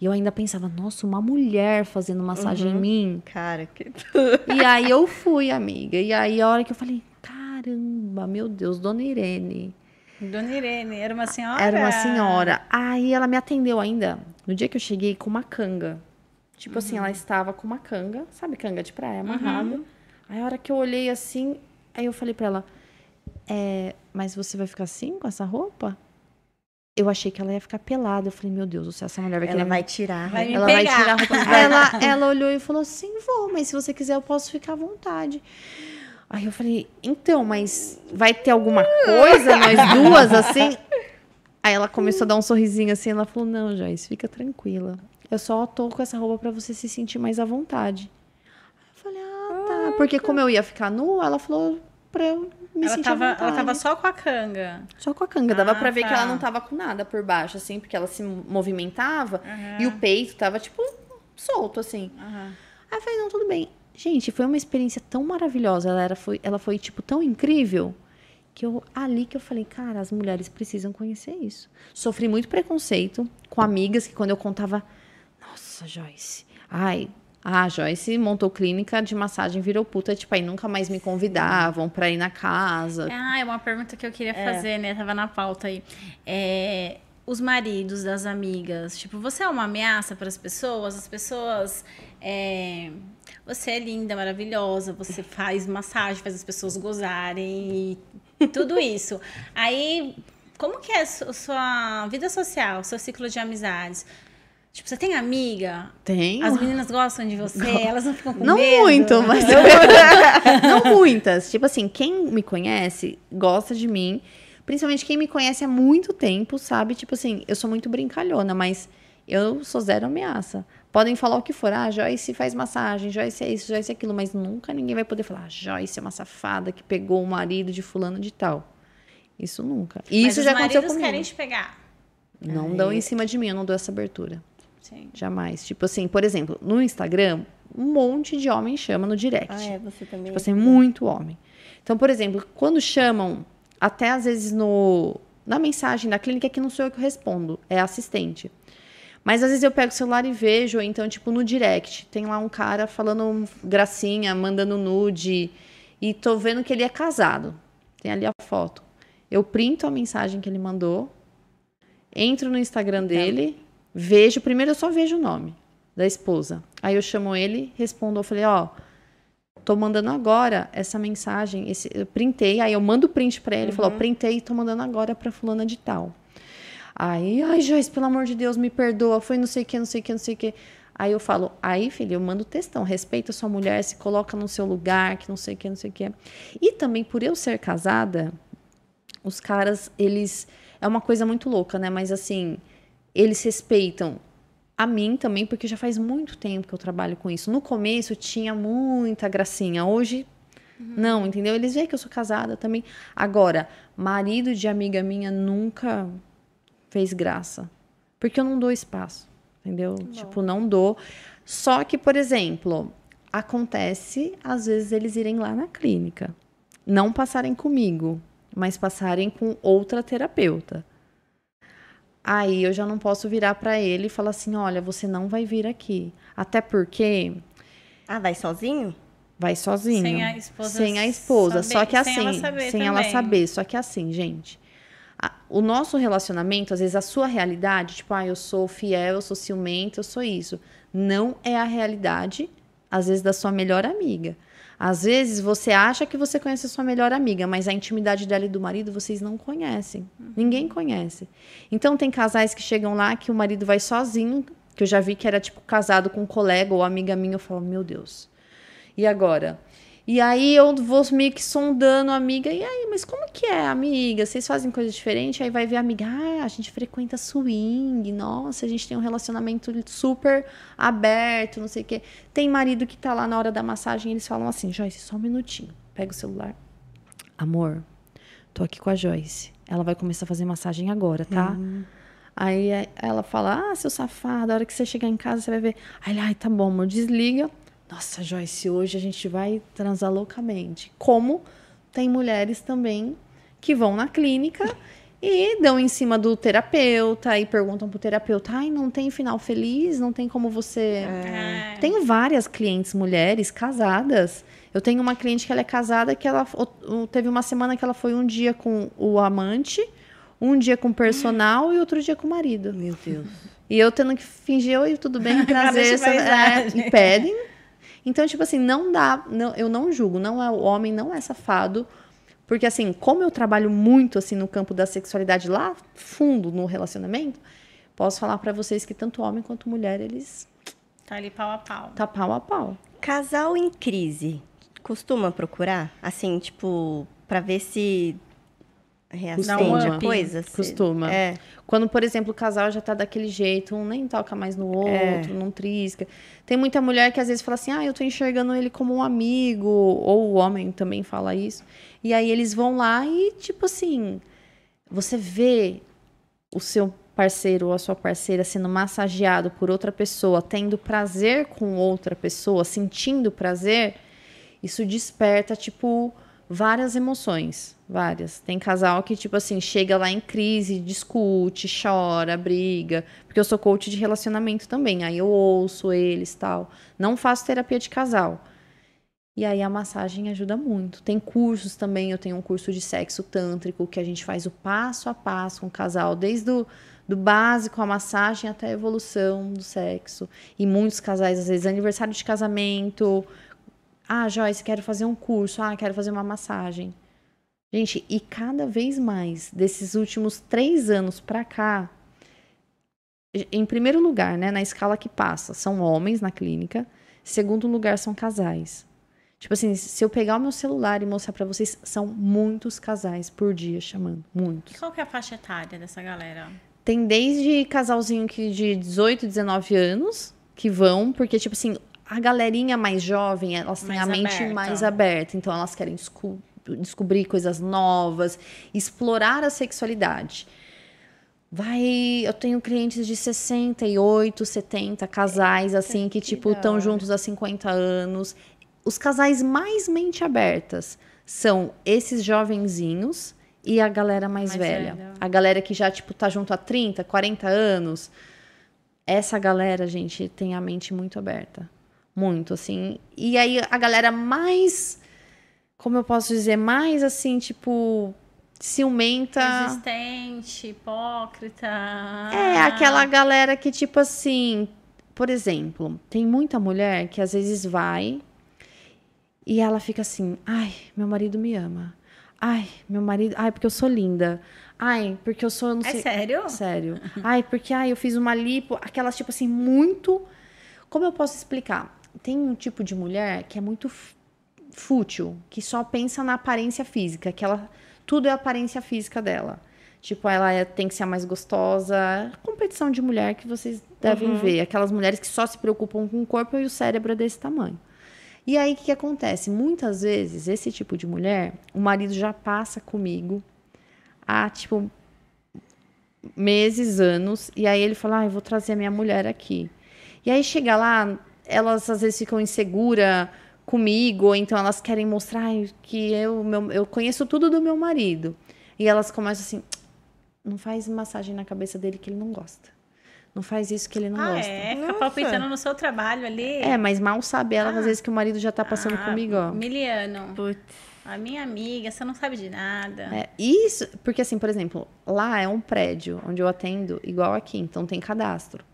E eu ainda pensava, nossa, uma mulher fazendo massagem Uhum. em mim. cara, que... E aí eu fui, amiga. E aí a hora que eu falei, caramba, meu Deus, dona Irene. Dona Irene, era uma senhora? Era uma senhora. Aí ela me atendeu ainda. No dia que eu cheguei com uma canga. Tipo assim, ela estava com uma canga, sabe, canga de praia amarrada. Aí a hora que eu olhei assim, aí eu falei pra ela: é, Mas você vai ficar assim com essa roupa? Eu achei que ela ia ficar pelada. Eu falei: Meu Deus do céu, essa mulher vai Ela querer. vai tirar. Vai me ela vai pegar. tirar a roupa. Ela, ela olhou e falou assim: Vou, mas se você quiser, eu posso ficar à vontade. Aí eu falei: Então, mas vai ter alguma coisa, nós duas, assim? Aí ela começou a dar um sorrisinho assim, ela falou: "Não, Joyce, fica tranquila. Eu só tô com essa roupa pra você se sentir mais à vontade". Aí eu falei: "Ah, tá". Porque como eu ia ficar nua, ela falou pra eu me Ela sentir tava, à vontade. ela tava só com a canga. Só com a canga, dava Ah, pra ver tá. que ela não tava com nada por baixo assim, porque ela se movimentava e o peito tava tipo solto assim. Aham. Aí eu falei, não, tudo bem. Gente, foi uma experiência tão maravilhosa. Ela, era, foi, ela foi, tipo, tão incrível que eu ali que eu falei, cara, as mulheres precisam conhecer isso. Sofri muito preconceito com amigas que quando eu contava, nossa, Joyce, ai, ah, Joyce montou clínica de massagem, virou puta, tipo, aí nunca mais me convidavam pra ir na casa. Ah, é uma pergunta que eu queria fazer, né? Tava na pauta aí. É, os maridos das amigas, tipo, você é uma ameaça para as pessoas? As pessoas. é, você é linda, maravilhosa, você faz massagem, faz as pessoas gozarem e tudo isso. Aí, como que é a su- sua vida social, seu ciclo de amizades? Tipo, você tem amiga? Tem. As meninas gostam de você? Elas não ficam com Não medo? muito, mas. não muitas. Tipo assim, quem me conhece gosta de mim. Principalmente quem me conhece há muito tempo, sabe? Tipo assim, eu sou muito brincalhona, mas eu sou zero ameaça. Podem falar o que for, ah, Joyce faz massagem, Joyce é isso, Joyce é aquilo, mas nunca ninguém vai poder falar, ah, Joyce é uma safada que pegou o marido de fulano de tal. Isso nunca. E Mas isso os já aconteceu maridos comigo. querem te pegar. Não dão em cima de mim, eu não dou essa abertura. Sim. Jamais. Tipo assim, por exemplo, no Instagram, um monte de homem chama no direct. Ah, é, você também. Tipo assim, muito homem. Então, por exemplo, quando chamam, até às vezes no, na mensagem da clínica, que não sou eu que respondo, é assistente. Mas às vezes eu pego o celular e vejo, ou então, tipo, no direct, tem lá um cara falando gracinha, mandando nude, e tô vendo que ele é casado. Tem ali a foto. Eu printo a mensagem que ele mandou, entro no Instagram dele, vejo, primeiro eu só vejo o nome da esposa. Aí eu chamo ele, respondo, eu falei, ó, tô mandando agora essa mensagem, esse, eu printei, aí eu mando o print pra ele, falou, printei e tô mandando agora pra fulana de tal. Aí, ai, Joyce, pelo amor de Deus, me perdoa, foi não sei o que, não sei o que, não sei o que. Aí eu falo, aí, filho, eu mando textão, respeita sua mulher, se coloca no seu lugar, que não sei o que, não sei o que. E também, por eu ser casada, os caras, eles. É uma coisa muito louca, né? Mas assim, eles respeitam a mim também, porque já faz muito tempo que eu trabalho com isso. No começo tinha muita gracinha, hoje não, entendeu? Eles veem que eu sou casada também. Agora, marido de amiga minha nunca fez graça, porque eu não dou espaço. entendeu? Tipo, não dou. Só que, por exemplo, acontece às vezes eles irem lá na clínica, não passarem comigo, mas passarem com outra terapeuta. Aí eu já não posso virar para ele e falar assim: olha, você não vai vir aqui. Até porque. Ah, vai sozinho? Vai sozinho. Sem a esposa. Sem a esposa. saber- só que assim. Sem ela saber. sem ela também. saber. Só que assim, gente. O nosso relacionamento, às vezes a sua realidade, tipo, ah, eu sou fiel, eu sou ciumenta, eu sou isso. Não é a realidade, às vezes, da sua melhor amiga. Às vezes você acha que você conhece a sua melhor amiga, mas a intimidade dela e do marido vocês não conhecem. Ninguém conhece. Então tem casais que chegam lá que o marido vai sozinho, que eu já vi que era tipo casado com um colega ou amiga minha, eu falo, meu Deus. E agora? E aí eu vou meio que sondando a amiga, e aí, mas como que é, amiga? Vocês fazem coisa diferente? Aí vai ver a amiga, ah, a gente frequenta swing, nossa, a gente tem um relacionamento super aberto, não sei o quê. Tem marido que tá lá na hora da massagem, eles falam assim, Joyce, só um minutinho, pega o celular. Amor, tô aqui com a Joyce. Ela vai começar a fazer massagem agora, tá? Aí é, ela fala: Ah, seu safado, a hora que você chegar em casa, você vai ver. Aí ele, ai, tá bom, amor, desliga. Nossa, Joyce, hoje a gente vai transar loucamente. Como tem mulheres também que vão na clínica e dão em cima do terapeuta e perguntam pro terapeuta: ai, não tem final feliz? Não tem como você. É. Tenho várias clientes mulheres casadas. Eu tenho uma cliente que ela é casada que ela teve uma semana que ela foi um dia com o amante, um dia com o personal e outro dia com o marido. Meu Deus. E eu tendo que fingir, oi, tudo bem, prazer. É, paisagem. e pedem. Então, tipo assim, não dá, não, eu não julgo, não é o homem, não é safado. Porque assim, como eu trabalho muito assim no campo da sexualidade lá fundo no relacionamento, posso falar pra vocês que tanto homem quanto mulher, eles Tá ali pau a pau. tá pau a pau. Casal em crise. Costuma procurar? Assim, tipo, pra ver se reacende a coisa? se- Costuma. É. Quando, por exemplo, o casal já tá daquele jeito, um nem toca mais no outro, É. não trisca. Tem muita mulher que às vezes fala assim: ah, eu tô enxergando ele como um amigo, ou o homem também fala isso. E aí eles vão lá e, tipo assim, você vê o seu parceiro ou a sua parceira sendo massageado por outra pessoa, tendo prazer com outra pessoa, sentindo prazer, isso desperta, tipo, várias emoções. Várias. Tem casal que, tipo assim, chega lá em crise, discute, chora, briga. Porque eu sou coach de relacionamento também. Aí eu ouço eles tal. Não faço terapia de casal. E aí a massagem ajuda muito. Tem cursos também, eu tenho um curso de sexo tântrico que a gente faz o passo a passo com o casal, desde o do básico, a massagem até a evolução do sexo. E muitos casais, às vezes, aniversário de casamento. Ah, Joyce, quero fazer um curso. Ah, quero fazer uma massagem. Gente, e cada vez mais, desses últimos três anos pra cá, em primeiro lugar, né, na escala que passa, são homens na clínica. Segundo lugar, são casais. Tipo assim, se eu pegar o meu celular e mostrar pra vocês, são muitos casais por dia chamando. Muitos. E qual que é a faixa etária dessa galera? Tem desde casalzinho que de 18, 19 anos que vão, porque, tipo assim, a galerinha mais jovem, elas têm Mais a mente aberta. mais aberta. Então, elas querem desco- descobrir coisas novas, explorar a sexualidade. Vai, eu tenho clientes de 68, 70 casais assim que, tipo estão juntos há 50 anos. Os casais mais mente abertas são esses jovenzinhos e a galera mais, Mais velha. velha. A galera que já tipo tá junto há 30, 40 anos. Essa galera, gente, tem a mente muito aberta. Muito assim. E aí a galera mais como eu posso dizer, mais assim, tipo ciumenta. Resistente, hipócrita. É, aquela galera que, tipo assim, por exemplo, tem muita mulher que às vezes vai e ela fica assim: ai, meu marido me ama. Ai, meu marido. Ai, porque eu sou linda. Ai, porque eu sou. Não É sei... sério? Sério. Ai, porque ai, eu fiz uma lipo. Aquelas, tipo assim, muito. Como eu posso explicar? Tem um tipo de mulher que é muito fútil, que só pensa na aparência física, que ela. Tudo é a aparência física dela. Tipo, ela é- tem que ser a mais gostosa. Competição de mulher que vocês devem ver. Aquelas mulheres que só se preocupam com o corpo e o cérebro é desse tamanho. E aí, o que, que acontece? Muitas vezes, esse tipo de mulher, o marido já passa comigo a, tipo, meses, anos, e aí ele fala, ah, eu vou trazer a minha mulher aqui. E aí chega lá, elas às vezes ficam inseguras comigo, ou então elas querem mostrar "Ai, que eu, meu, eu conheço tudo do meu marido. E elas começam assim, não faz massagem na cabeça dele que ele não gosta. Não faz isso que ele não Ah, gosta. é? Fica palpitando no seu trabalho ali. É, mas mal sabe ela, Ah. às vezes, que o marido já tá passando Ah, comigo, ó. Miliano, Putz. a minha amiga, você não sabe de nada. É, isso, porque assim, por exemplo, lá é um prédio onde eu atendo igual aqui, então tem cadastro.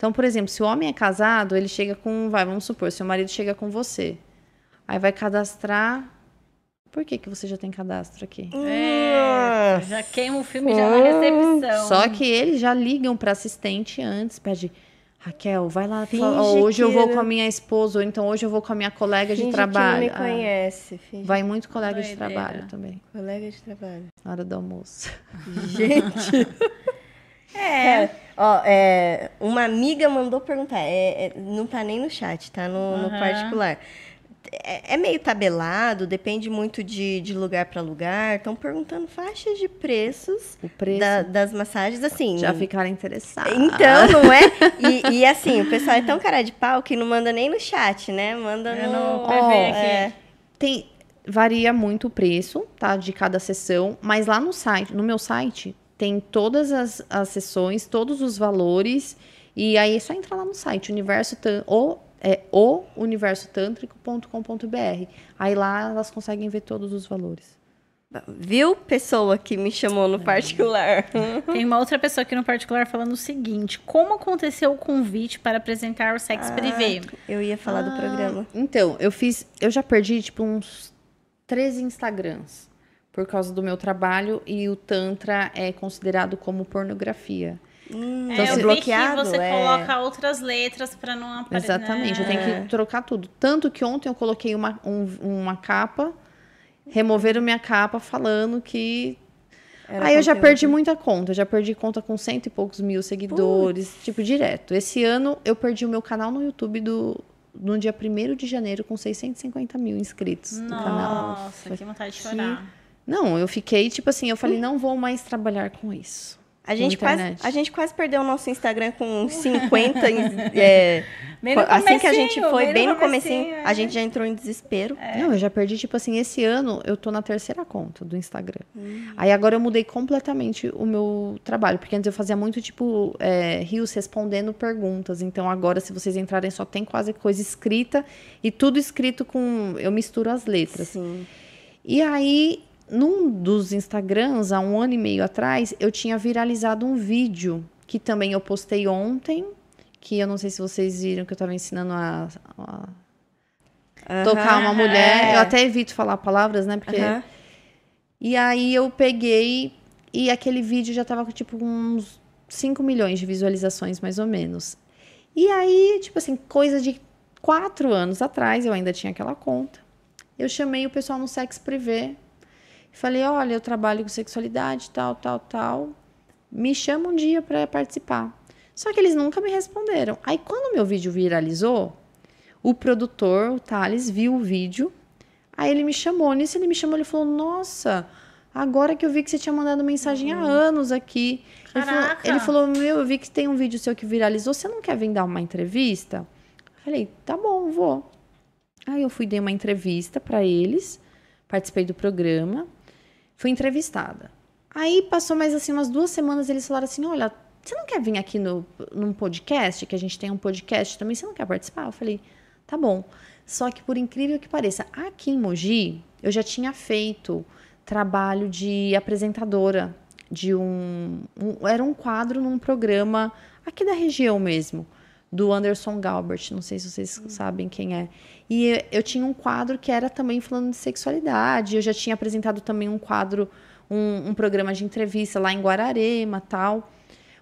Então, por exemplo, se o homem é casado, ele chega com, vai, vamos supor, seu marido chega com você. Aí vai cadastrar. Por que que você já tem cadastro aqui? É, já queima o filme já na recepção. Só que eles já ligam para assistente antes, pede Raquel, vai lá, fala, ó, hoje eu vou com a minha esposa, ou então hoje eu vou com a minha colega de Finge trabalho. que não me Ah, conhece. Finge vai muito colega de Doideira. trabalho também, colega de trabalho. na hora do almoço. Gente. É. Ó, é, uma amiga mandou perguntar. é, é, não tá nem no chat, tá no, no Aham. particular. É, é meio tabelado, depende muito de, de lugar para lugar. Estão perguntando faixas de preços O preço da- das massagens, assim. já ficaram interessados. Então, não é? E, e assim, o pessoal é tão cara de pau que não manda nem no chat, né? Manda É no. no aqui. é. Tem, varia muito o preço, tá? De cada sessão, mas lá no site, no meu site, tem todas as, as sessões, todos os valores, e aí é só entrar lá no site, universo Tan- o é o universotântrico.com.br. Aí lá elas conseguem ver todos os valores. Viu, pessoa que me chamou no particular? Tem uma outra pessoa aqui no particular falando o seguinte: como aconteceu o convite para apresentar o Sex Privé? Eu ia falar do programa. Então, eu fiz, eu já perdi tipo uns 13 Instagrams por causa do meu trabalho e o tantra é considerado como pornografia. Hum, é, eu bloqueado? que você é. coloca outras letras para não aparecer. Exatamente, eu né? tenho que trocar tudo. Tanto que ontem eu coloquei uma, um- uma capa, removeram minha capa falando que. Era Aí eu já perdi muita conta, eu já perdi conta com cento e poucos mil seguidores, tipo, direto. Esse ano eu perdi o meu canal no YouTube do, no dia 1 de janeiro com 650 mil inscritos no canal. Nossa, que vontade de chorar. Não, eu fiquei, tipo assim, eu falei, não vou mais trabalhar com isso. A gente, quase, a gente quase perdeu o nosso Instagram com 50. em- é, Bem no assim que a gente foi, bem bem no no comecinho, comecinho, a é. gente já entrou em desespero. Não, eu já perdi, tipo assim, esse ano eu tô na terceira conta do Instagram. Aí agora eu mudei completamente o meu trabalho, porque antes eu fazia muito, tipo, é, rios respondendo perguntas. Então agora, se vocês entrarem, só tem quase coisa escrita e tudo escrito com. Eu misturo as letras. Sim. E aí, num dos Instagrams, há um ano e meio atrás, eu tinha viralizado um vídeo que também eu postei ontem. Que eu não sei se vocês viram que eu tava ensinando a- a tocar uma mulher. É. Eu até evito falar palavras, né? Porque. Aham. E aí eu peguei e aquele vídeo já tava com tipo uns 5 milhões de visualizações, mais ou menos. E aí, tipo assim, coisa de quatro anos atrás, eu ainda tinha aquela conta. Eu chamei o pessoal no Sex Privé. Falei, olha, eu trabalho com sexualidade, tal, tal, tal. Me chama um dia para participar. Só que eles nunca me responderam. Aí, quando meu vídeo viralizou, o produtor, o Thales, viu o vídeo. Aí ele me chamou. Nisso ele me chamou, ele falou: Nossa, agora que eu vi que você tinha mandado mensagem há anos aqui. Ele falou, ele falou: Meu, eu vi que tem um vídeo seu que viralizou. Você não quer vir dar uma entrevista? Eu falei: Tá bom, vou. Aí eu fui dei uma entrevista para eles, participei do programa, fui entrevistada. Aí passou mais assim umas duas semanas, eles falaram assim: Olha, você não quer vir aqui no, num podcast? Que a gente tem um podcast também, você não quer participar? Eu falei: Tá bom. Só que por incrível que pareça, aqui em Mogi, eu já tinha feito trabalho de apresentadora de um, um- era um quadro num programa aqui da região mesmo, do Anderson Galbert, não sei se vocês sabem quem é. E eu, eu tinha um quadro que era também falando de sexualidade, eu já tinha apresentado também um quadro, um, um programa de entrevista lá em Guararema, tal.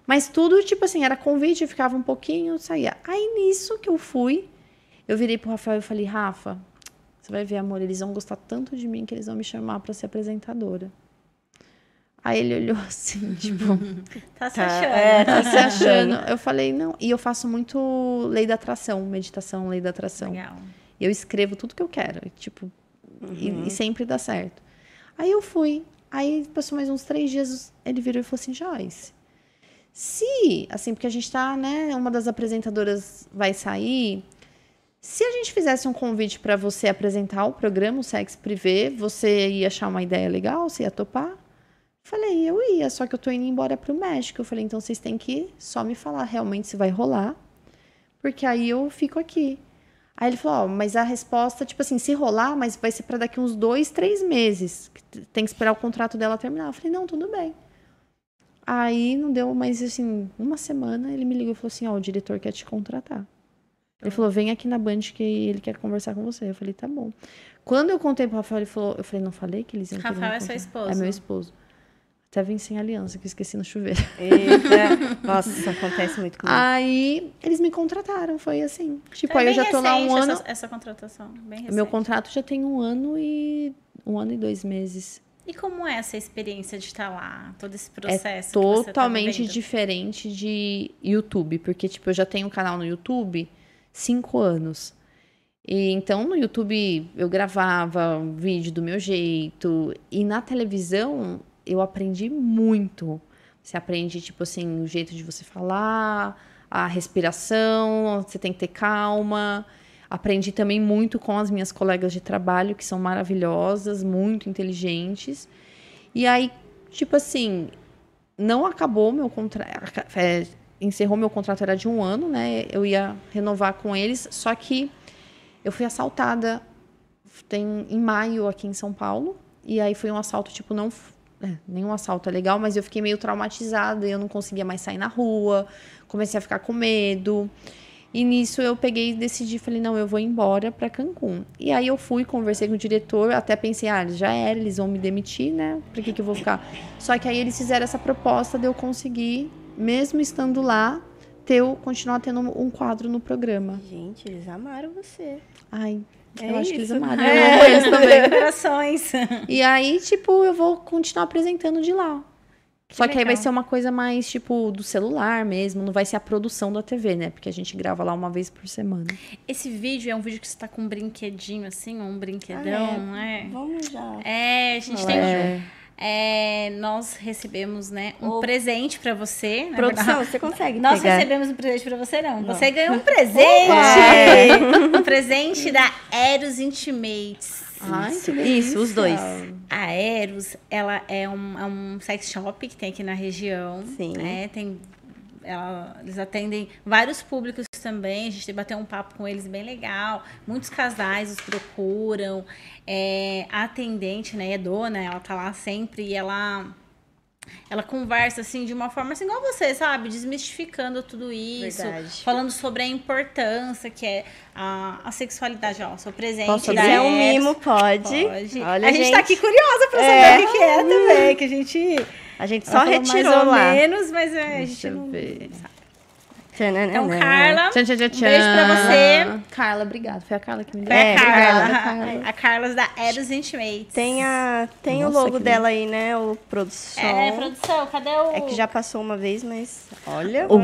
Mas tudo, tipo assim, era convite, eu ficava um pouquinho, saía. Aí nisso que eu fui, eu virei pro Rafael e falei, Rafa, você vai ver, amor, eles vão gostar tanto de mim que eles vão me chamar para ser apresentadora. Aí ele olhou assim, tipo, Tá se Tá, achando. é, tá se achando? Eu falei, não. E eu faço muito lei da atração, meditação, lei da atração. Legal. E eu escrevo tudo que eu quero, tipo, e- e, sempre dá certo. Aí eu fui. Aí passou mais uns três dias, ele virou e falou assim, Joyce, Se, assim, porque a gente tá, né, uma das apresentadoras vai sair, se a gente fizesse um convite para você apresentar o programa, o Sex Privé, você ia achar uma ideia legal? Você ia topar? Falei, eu ia, só que eu tô indo embora pro México. Eu falei, então vocês têm que só me falar realmente se vai rolar, porque aí eu fico aqui. Aí ele falou, ó, mas a resposta, tipo assim, se rolar, mas vai ser para daqui uns dois, três meses. Tem que esperar o contrato dela terminar. Eu falei, não, tudo bem. Aí não deu mais, assim, uma semana, ele me ligou e falou assim, ó, o diretor quer te contratar. Ele falou, vem aqui na Band que ele quer conversar com você. Eu falei, tá bom. Quando eu contei pro Rafael, ele falou, eu falei, não falei que eles iam Rafael é seu esposo. É meu esposo. Até vim sem aliança, que eu esqueci no chuveiro. Eita. Nossa, isso acontece muito comigo. Aí eles me contrataram, foi assim. Tipo, é aí eu já tô lá um ano. Essa, essa contratação, bem recente. Meu contrato já tem um ano e um ano e dois meses. E como é essa experiência de estar lá? Todo esse É processo tá totalmente vivendo? diferente de YouTube, porque tipo eu já tenho um canal no YouTube cinco anos. E então no YouTube eu gravava um vídeo do meu jeito e na televisão eu aprendi muito. Você aprende tipo assim o jeito de você falar, a respiração, você tem que ter calma. Aprendi também muito com as minhas colegas de trabalho, que são maravilhosas, muito inteligentes. E aí, tipo assim, não acabou meu contrato. encerrou meu contrato, era de um ano, né? Eu ia renovar com eles, só que eu fui assaltada tem, em maio aqui em São Paulo. E aí foi um assalto, tipo, não. É, nenhum assalto é legal, mas eu fiquei meio traumatizada e eu não conseguia mais sair na rua. Comecei a ficar com medo. E nisso eu peguei e decidi, falei, não, eu vou embora para Cancún. E aí eu fui, conversei com o diretor, até pensei, ah, já era, eles vão me demitir, né? Por que, que eu vou ficar? Só que aí eles fizeram essa proposta de eu conseguir, mesmo estando lá, ter, continuar tendo um quadro no programa. Gente, eles amaram você. Ai, É eu acho que eles amaram. É. Eu amo eles também. Corações. E aí, tipo, eu vou continuar apresentando de lá. Só que aí vai legal. ser uma coisa mais, tipo, do celular mesmo, não vai ser a produção da TV, né? Porque a gente grava lá uma vez por semana. Esse vídeo é um vídeo que você tá com um brinquedinho assim, ou um brinquedão, Ah, não é? Vamos já. É, a gente tem. É. é, nós recebemos, né, um presente pra você. na Produção, verdade. você consegue Nós pegar? recebemos um presente pra você, não. Você ganhou um presente! um presente da Eros Intimates. Ai, que Isso, os dois. A Eros, ela é um, é um sex shop que tem aqui na região. Sim. Né? Tem, ela- eles atendem vários públicos também. A gente bateu um papo com eles bem legal. Muitos casais os procuram. É, a atendente, né, é dona, ela tá lá sempre e ela. Ela conversa assim de uma forma assim, igual você, sabe? Desmistificando tudo isso. Verdade. Falando sobre a importância que é a, a sexualidade. Ó, seu presente. Posso da Se é um mimo, pode. Pode. Olha, a gente, gente, tá aqui curiosa pra saber É. o que, é também, que a gente A gente só retirou mais ou lá. menos, mas é, a gente não ver. Tchananana. Então, Carla, Tchan, tchan, tchan, um beijo pra tchan. você. Carla, obrigada. Foi a Carla que me deu. foi É, a Carla. obrigada, Carla. A Carla da Eros Intimates. Tem, a, tem Nossa, o logo dela aí, né? O produção. É, produção, cadê o... É que já passou uma vez, mas olha. Uau!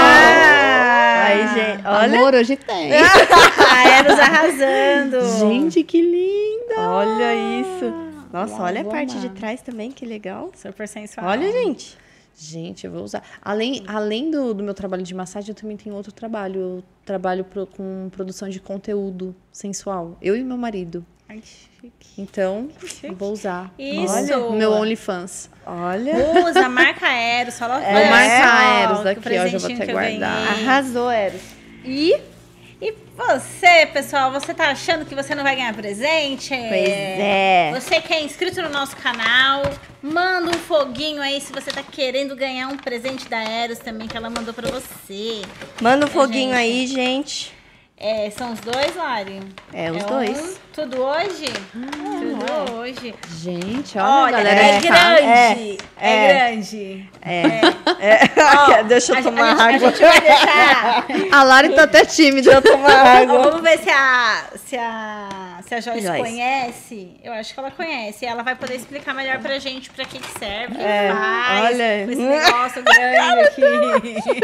Ah! Aí, gente, olha. Amor, hoje tem. A Eros arrasando. Gente, que linda! Olha isso. Nossa, Uau, olha a parte de amar. trás também, que legal. Super sensual. Olha, gente. Gente, eu vou usar. Além, além do, do meu trabalho de massagem, eu também tenho outro trabalho. Eu trabalho pro- com produção de conteúdo sensual. Eu e meu marido. Ai, chique. Então, chique. eu vou usar. Isso. Olha, meu OnlyFans. Olha. Usa, marca Eros. Fala, É. Vou marcar a Eros daqui, ó, já vou até guardar. Arrasou, Eros. E, e você, pessoal, você tá achando que você não vai ganhar presente? Pois é. Você que é inscrito no nosso canal, manda um foguinho aí se você tá querendo ganhar um presente da Eros também que ela mandou pra você. Manda um foguinho gente. aí, gente. É, são os dois, Lari? É, os um, dois. tudo hoje? tudo hoje. Gente, olha, Olha, galera. é tá- grande. É, é. grande. É. É. Deixa eu A, tomar a, a água. deixar. A Lari tá até tímida. Deixa eu tomar água. Vamos ver se a, se a, se a Joyce, Joyce. conhece. Eu acho que ela conhece. Ela vai poder explicar melhor pra gente pra que, que serve, É, faz. olha. Com esse negócio grande aqui.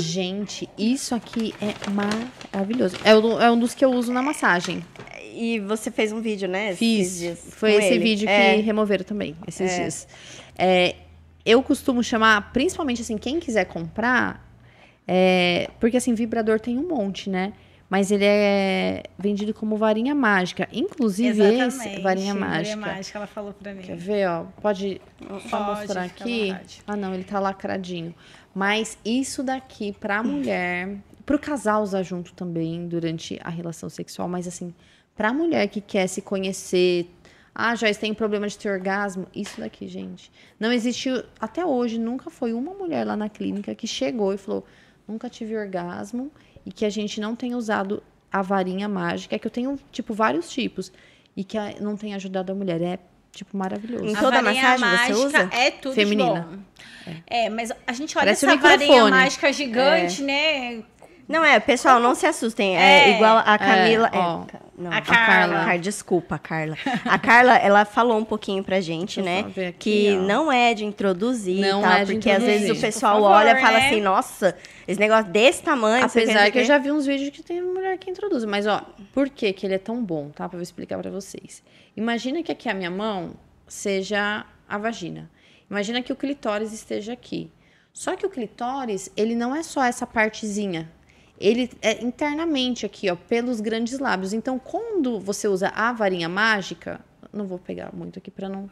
Gente, isso aqui é maravilhoso. É, o- é um dos que eu uso na massagem. E você fez um vídeo, né? Fiz. Foi esse ele. vídeo que É. removeram também, esses É. dias. É, eu costumo chamar, principalmente assim, quem quiser comprar, é, porque assim, vibrador tem um monte, né? Mas ele é vendido como varinha mágica. Inclusive, Exatamente. esse varinha Varinha mágica. mágica, ela falou pra mim. Quer ver, ó? Pode só Pode, mostrar aqui? Ah, não, ele tá lacradinho. Mas isso daqui pra mulher, pro casal usar junto também durante a relação sexual, mas assim, pra mulher que quer se conhecer, ah, já tem problema de ter orgasmo, isso daqui, gente. Não existiu até hoje, nunca foi uma mulher lá na clínica que chegou e falou: "Nunca tive orgasmo" e que a gente não tenha usado a varinha mágica, que eu tenho tipo vários tipos e que a- não tem ajudado a mulher. É tipo maravilhoso. Em A toda varinha massagem você mágica usa? É tudo Feminina. de bom. É. mas a gente olha Parece essa um varinha mágica gigante, né? Não é, pessoal, não se assustem. É, É. igual a Camila. É, ó. é, não, A Carla. Car- Desculpa, Carla. A Carla, ela falou um pouquinho pra gente, né? aqui, que ó. não é de introduzir Não tal, é de porque às vezes introduzir. o pessoal favor, olha e fala né? assim, nossa, esse negócio desse tamanho. Apesar sei que eu já vi uns vídeos que tem mulher que introduz. Mas, ó, por que, que ele é tão bom, tá? Pra eu explicar pra vocês. Imagina que aqui a minha mão seja a vagina. Imagina que o clitóris esteja aqui. Só que o clitóris, ele não é só essa partezinha. Ele é internamente aqui, ó, pelos grandes lábios. Então, quando você usa a varinha mágica, não vou pegar muito aqui pra não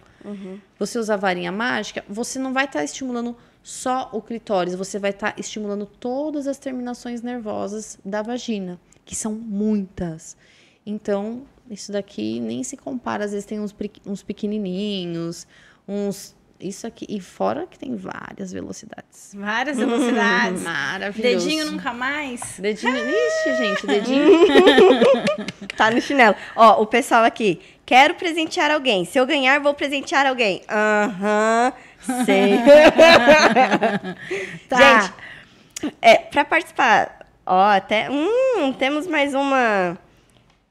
você usa a varinha mágica, você não vai estar estimulando só o clitóris, você vai estar estimulando todas as terminações nervosas da vagina, que são muitas. Então, isso daqui nem se compara, às vezes tem uns, uns pequenininhos, uns isso aqui e fora que tem várias velocidades. Várias velocidades. Maravilhoso. Dedinho nunca mais. Dedinho, ixi, gente, dedinho. Tá no chinelo. Ó, o pessoal aqui. Quero presentear alguém. Se eu ganhar, vou presentear alguém. Aham, sei. Tá. Gente, é, pra participar, ó, até. Hum, temos mais uma.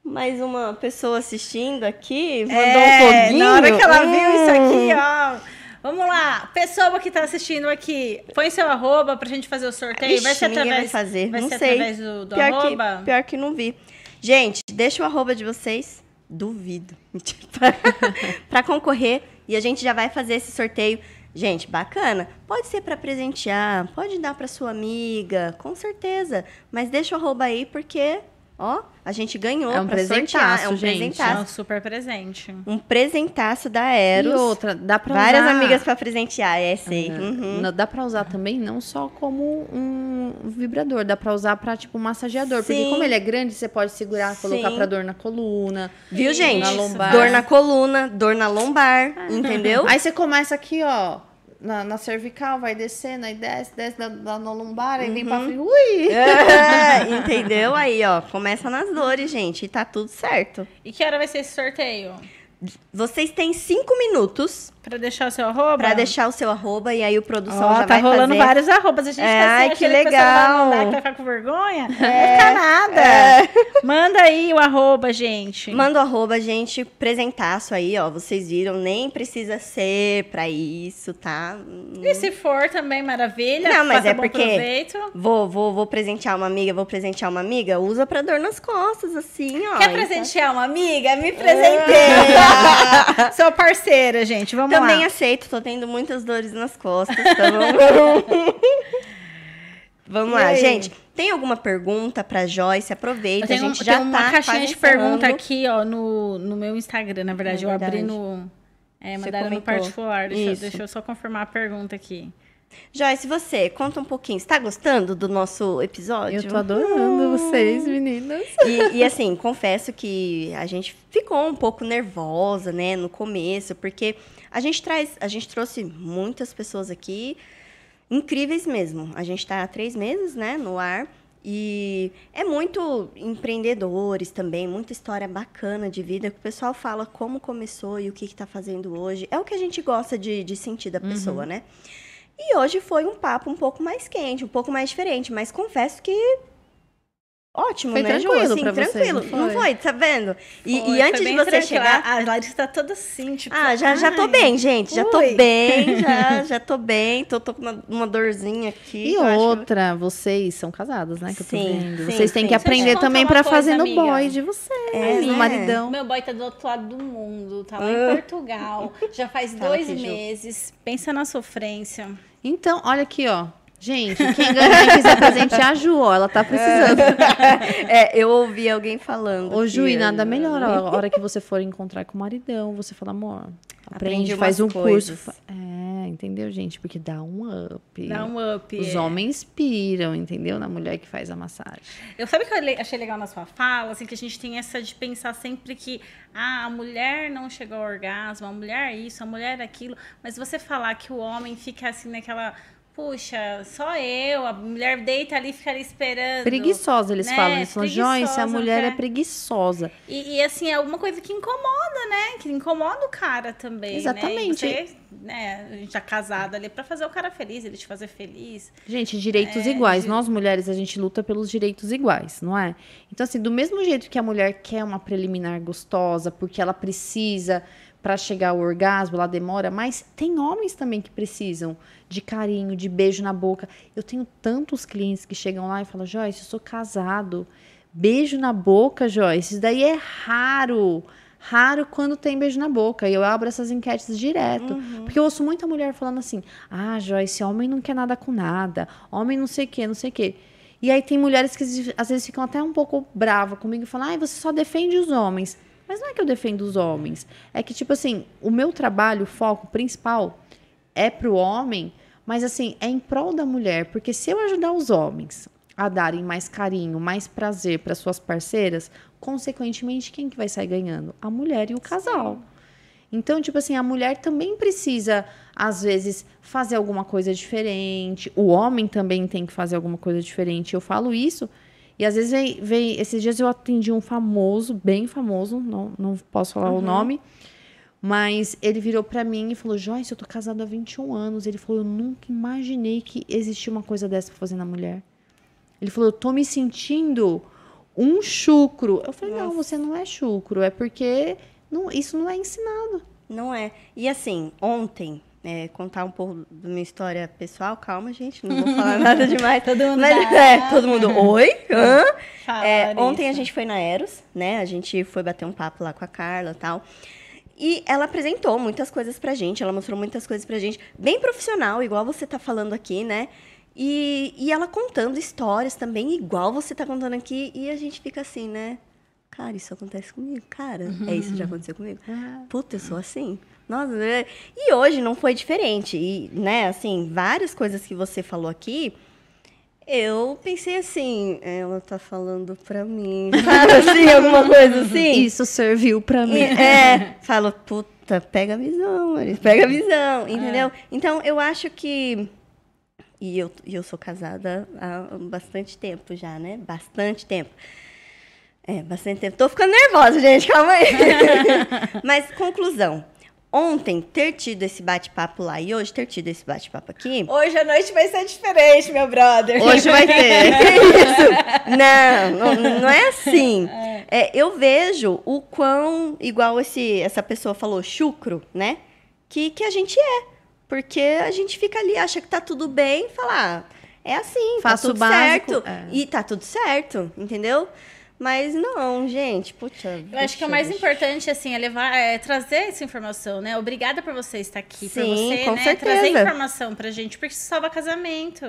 Mais uma pessoa assistindo aqui. Mandou um É, foguinho. na hora que ela viu isso Hum. aqui, ó. Vamos lá, pessoa que tá assistindo aqui, põe seu arroba pra gente fazer o sorteio. Ixi, vai ser através, vai fazer. vai não ser sei. através do, do pior, arroba? que, pior que não vi. Gente, deixa o arroba de vocês. Duvido. Pra concorrer. E a gente já vai fazer esse sorteio. Gente, bacana. Pode ser pra presentear, pode dar pra sua amiga, com certeza. Mas deixa o arroba aí, porque, ó, a gente ganhou É um pra sortear. É presentaço, um gente. É presentaço. um super presente. Um presentaço da E Eros. outra, dá pra Várias usar... amigas pra presentear, é, sei. Uhum. Não, Dá pra usar também não só como um vibrador, dá pra usar pra tipo um massageador, porque Sim. como ele é grande, você pode segurar, colocar Sim. pra dor na coluna. Viu, gente? Na lombar. Dor na coluna, dor na lombar, entendeu? Aí você começa aqui, ó, na, na cervical, vai descendo, aí desce, desce na, na, na lombar, aí vem pra frente. Ui! É, entendeu? Aí, ó, começa nas dores, gente, e tá tudo certo. E que hora vai ser esse sorteio? Vocês têm cinco minutos Pra deixar o seu arroba? pra deixar o seu arroba e aí o produção Ó, já tá vai rolando fazer. vários arrobas. A gente É, tá ai, que a pessoa vai legal. mandar, que vai ficar com vergonha. Não vai ficar nada. É. Manda aí o arroba, gente. Manda o arroba, gente, presentaço aí, ó. Vocês viram, nem precisa ser pra isso, tá? E se for também, maravilha. Não, mas é porque- proveito. Vou, vou, vou presentear uma amiga, vou presentear uma amiga, usa pra dor nas costas, assim, ó. Quer Então- presentear uma amiga? Me presenteia. Sou parceira, gente. Vamos Também lá. aceito, tô tendo muitas dores nas costas, tá bom? Vamos E lá, aí? gente. Tem alguma pergunta pra Joyce? Aproveita, tenho, a gente já uma tá caixinha quase de pergunta aqui, ó, no, no meu Instagram, na verdade. É eu abri verdade. no. É, mandaram no particular. Deixa deixa eu só confirmar a pergunta aqui. Joyce, você, conta um pouquinho. Você tá gostando do nosso episódio? Eu tô adorando vocês, meninas. E, e, assim, confesso que a gente ficou um pouco nervosa, né, no começo, porque a gente traz, a gente trouxe muitas pessoas aqui, incríveis mesmo. A gente está há três meses, né, no ar. E é muito empreendedores também, muita história bacana de vida, que o pessoal fala como começou e o que está fazendo hoje. É o que a gente gosta de, de sentir da pessoa, né? E hoje foi um papo um pouco mais quente, um pouco mais diferente, mas confesso que ótimo, Foi né, Ju? tranquilo Assim, pra tranquilo, não não foi? foi? Tá vendo? E, Foi, e foi antes de você tranquilo. chegar... A Larissa tá toda assim, tipo. Ah, já, já tô bem, gente. Já tô bem, já, já tô bem. Tô, tô com uma, uma dorzinha aqui. E que- outra, vocês são casadas, né? Que eu tô Sim, vendo. sim, vocês têm sim. que aprender também pra coisa, fazer no amiga. boy de vocês, É, no né? maridão. Meu boy tá do outro lado do mundo, tá lá Ah. em Portugal. Já faz Fala dois aqui, Ju. meses. Pensa na sofrência. Então, olha aqui, ó. Gente, quem ganhar e quiser presentear a Ju, ó, ela tá precisando. É, eu ouvi alguém falando. Ô, Ju, e nada melhor. A hora que você for encontrar com o maridão, você fala, amor, aprende, Aprende faz um curso. coisas. fa- É, entendeu, gente? Porque dá um up. Dá um up. Os é. homens piram, entendeu? Na mulher que faz a massagem. Eu sabe o que eu achei legal na sua fala, assim, que a gente tem essa de pensar sempre que ah, a mulher não chegou ao orgasmo, a mulher isso, a mulher aquilo, mas você falar que o homem fica assim naquela, puxa, só eu, a mulher deita ali e fica ali esperando. Preguiçosa, eles né? falam. Eles falam, Joyce, a mulher é quer- preguiçosa. E, e, assim, é alguma coisa que incomoda, né? Que incomoda o cara também. Exatamente. Né? Você, né, a gente tá casado ali pra fazer o cara feliz, ele te fazer feliz. Gente, direitos É, iguais. di- Nós mulheres, a gente luta pelos direitos iguais, não é? Então, assim, do mesmo jeito que a mulher quer uma preliminar gostosa, porque ela precisa para chegar ao orgasmo, ela demora, mas tem homens também que precisam de carinho, de beijo na boca. Eu tenho tantos clientes que chegam lá e falam: Joyce, eu sou casado. Beijo na boca, Joyce. Isso daí é raro. Raro quando tem beijo na boca. E eu abro essas enquetes direto. Porque eu ouço muita mulher falando assim: ah, Joyce, homem não quer nada com nada. Homem não sei o quê, não sei o quê. E aí tem mulheres que às vezes ficam até um pouco bravas comigo e falam: ah, você só defende os homens. Mas não é que eu defendo os homens. É que, tipo assim, o meu trabalho, o foco principal é pro homem, mas assim, é em prol da mulher. Porque se eu ajudar os homens a darem mais carinho, mais prazer para suas parceiras, consequentemente, quem que vai sair ganhando? A mulher e o casal. Então, tipo assim, a mulher também precisa, às vezes, fazer alguma coisa diferente. O homem também tem que fazer alguma coisa diferente. Eu falo isso. E às vezes vem, vem esses dias eu atendi um famoso, bem famoso, não, não posso falar o nome, mas ele virou pra mim e falou: Joyce, eu tô casado há 21 anos. Ele falou: Eu nunca imaginei que existia uma coisa dessa pra fazer na mulher. Ele falou: Eu tô me sentindo um chucro. Eu falei: Não, você não é chucro, é porque não, isso não é ensinado. Não é. E assim, ontem, é, contar um pouco da minha história pessoal, calma, gente, não vou falar nada demais. Todo mundo Mas, é, todo mundo, oi? Hã? É, ontem a gente foi na Eros, né? A gente foi bater um papo lá com a Carla e tal. E ela apresentou muitas coisas pra gente, ela mostrou muitas coisas pra gente, bem profissional, igual você tá falando aqui, né? E, e ela contando histórias também, igual você tá contando aqui, e a gente fica assim, né? Cara, isso acontece comigo, cara. É isso que já aconteceu comigo. Puta, eu sou assim. Nossa, é- e hoje não foi diferente. E, né, assim, várias coisas que você falou aqui, eu pensei assim, ela tá falando pra mim, sabe assim, alguma coisa assim? Isso serviu pra mim. E- É, falo, puta, pega a visão, Marisa, pega a visão, entendeu? Então, eu acho que. E eu, e eu sou casada há bastante tempo já, né? Bastante tempo. É, bastante tempo. Tô ficando nervosa, gente, calma aí. Mas, conclusão. Ontem, ter tido esse bate-papo lá e hoje ter tido esse bate-papo aqui. Hoje a noite vai ser diferente, meu brother. Hoje vai ter. Isso. Não, não, não é assim. É, eu vejo o quão, igual esse, essa pessoa falou, chucro, né? Que, que a gente é. Porque a gente fica ali, acha que tá tudo bem, e fala, ah, é assim, Faço tá o tudo básico, certo. é. E tá tudo certo, entendeu? Mas não, gente, puxa. Eu acho que o mais importante, assim, é levar, é trazer essa informação, né? Obrigada por você estar aqui, por Sim, você, com né, certeza. trazer informação pra gente, porque isso salva casamento,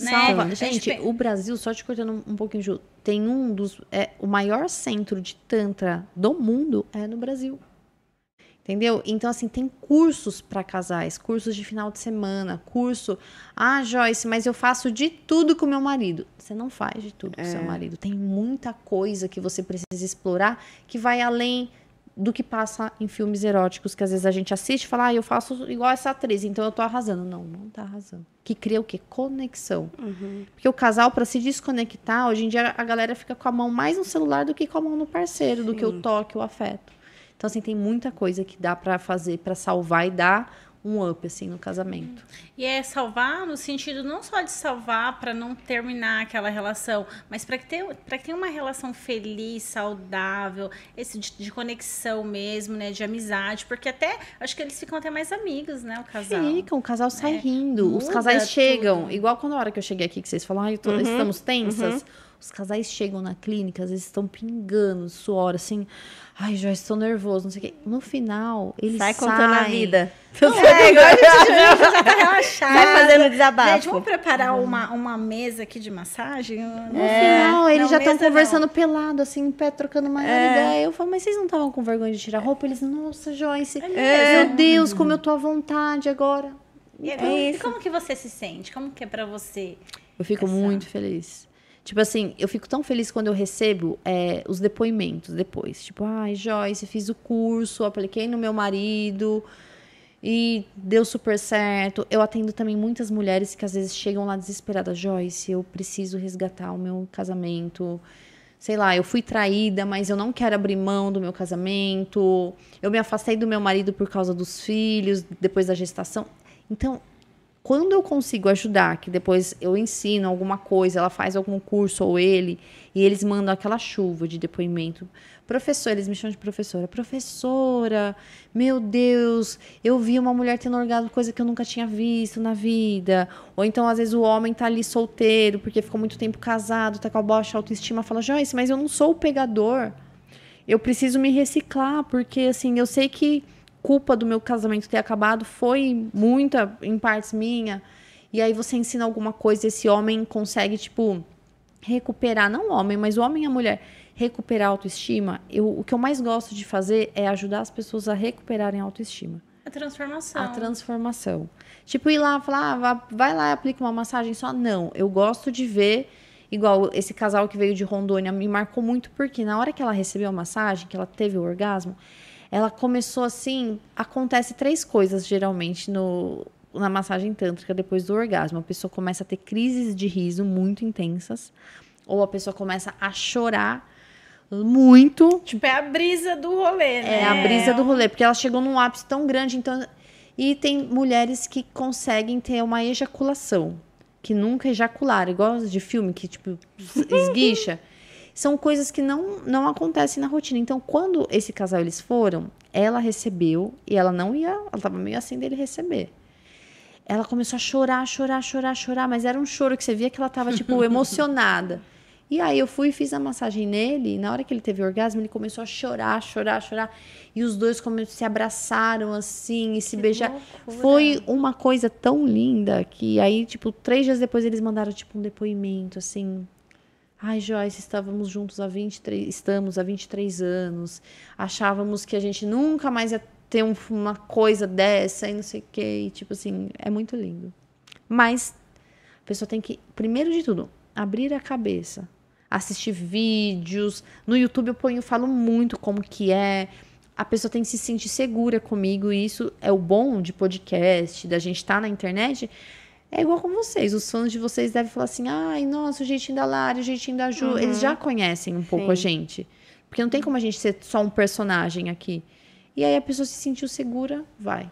né? Salva. A Gente, pe- o Brasil, só te cortando um pouquinho, Ju, tem um dos. É, o maior centro de Tantra do mundo é no Brasil. Entendeu? Então, assim, tem cursos para casais, cursos de final de semana, curso. Ah, Joyce, mas eu faço de tudo com meu marido. Você não faz de tudo com seu marido. Tem muita coisa que você precisa explorar que vai além do que passa em filmes eróticos, que às vezes a gente assiste e fala, ah, eu faço igual essa atriz, então eu tô arrasando. Não, não tá arrasando. Que cria o quê? Conexão. Porque o casal, para se desconectar, hoje em dia a galera fica com a mão mais no celular do que com a mão no parceiro, do que o toque, o afeto. Então, assim, tem muita coisa que dá para fazer para salvar e dar um up, assim, no casamento. E é salvar no sentido não só de salvar para não terminar aquela relação, mas para que tenha, para que tenha uma relação feliz, saudável, esse de, de, conexão mesmo, né, de amizade, porque até acho que eles ficam até mais amigos, né, o casal. Ficam, o casal sai é, rindo, os casais chegam, tudo. igual quando a hora que eu cheguei aqui que vocês falaram, ah, tô, uhum, estamos tensas. Uhum. Os casais chegam na clínica, às vezes estão pingando suor, assim. Ai, já estou nervoso, não sei o quê. No final, ele sai. Sai contando a vida. Não, é, igual a gente já tá relaxado. Sai fazendo desabafo. Gente, vamos preparar uma, uma mesa aqui de massagem? No é, final, eles já estão conversando não. pelado, assim, em pé, trocando uma é. ideia. Eu falo, mas vocês não estavam com vergonha de tirar roupa? Eles, nossa, Joyce, é. meu Deus, como eu tô à vontade agora. E, é como, e como que você se sente? Como que é pra você? Eu fico essa... muito feliz. Tipo assim, eu fico tão feliz quando eu recebo é, os depoimentos depois. Tipo, ai, Joyce, fiz o curso, apliquei no meu marido e deu super certo. Eu atendo também muitas mulheres que às vezes chegam lá desesperadas. Joyce, eu preciso resgatar o meu casamento. Sei lá, eu fui traída, mas eu não quero abrir mão do meu casamento. Eu me afastei do meu marido por causa dos filhos, depois da gestação. Então, quando eu consigo ajudar, que depois eu ensino alguma coisa, ela faz algum curso ou ele, e eles mandam aquela chuva de depoimento. Professor, eles me chamam de professora. Professora, meu Deus, eu vi uma mulher tendo orgasmo, coisa que eu nunca tinha visto na vida. Ou então, às vezes, o homem tá ali solteiro, porque ficou muito tempo casado, tá com a baixa autoestima, fala, Joyce, mas eu não sou o pegador. Eu preciso me reciclar, porque assim, eu sei que culpa do meu casamento ter acabado foi muita, em partes minha. E aí você ensina alguma coisa, esse homem consegue, tipo, recuperar, não o homem, mas o homem e a mulher, recuperar a autoestima. Eu, o que eu mais gosto de fazer é ajudar as pessoas a recuperarem a autoestima. A transformação. A transformação. Tipo, ir lá falar, ah, vai lá e aplica uma massagem só. Não, eu gosto de ver, igual esse casal que veio de Rondônia, me marcou muito, porque na hora que ela recebeu a massagem, que ela teve o orgasmo, ela começou assim. Acontece três coisas geralmente no, na massagem tântrica depois do orgasmo. A pessoa começa a ter crises de riso muito intensas, ou a pessoa começa a chorar muito. Tipo, é a brisa do rolê, né? É a brisa do rolê, porque ela chegou num ápice tão grande, então. E tem mulheres que conseguem ter uma ejaculação, que nunca ejacularam, igual de filme que, tipo, esguicha são coisas que não, não acontecem na rotina. Então, quando esse casal eles foram, ela recebeu e ela não ia, ela tava meio assim dele receber. Ela começou a chorar, chorar, chorar, chorar, mas era um choro que você via que ela tava tipo emocionada. E aí eu fui e fiz a massagem nele, e na hora que ele teve orgasmo, ele começou a chorar, chorar, chorar. E os dois se abraçaram assim e se beijaram. Foi uma coisa tão linda que aí, tipo, três dias depois eles mandaram tipo um depoimento, assim, Ai, Joyce, estávamos juntos há 23, estamos há 23 anos. Achávamos que a gente nunca mais ia ter um, uma coisa dessa e não sei o quê. E, tipo assim, é muito lindo. Mas a pessoa tem que, primeiro de tudo, abrir a cabeça. Assistir vídeos. No YouTube eu ponho, falo muito como que é. A pessoa tem que se sentir segura comigo. E isso é o bom de podcast, da gente estar tá na internet é igual com vocês. Os fãs de vocês devem falar assim: ai, nossa, o jeitinho da Lara, o jeitinho da Ju. Uhum. Eles já conhecem um pouco Sim. a gente. Porque não tem como a gente ser só um personagem aqui. E aí a pessoa se sentiu segura, vai.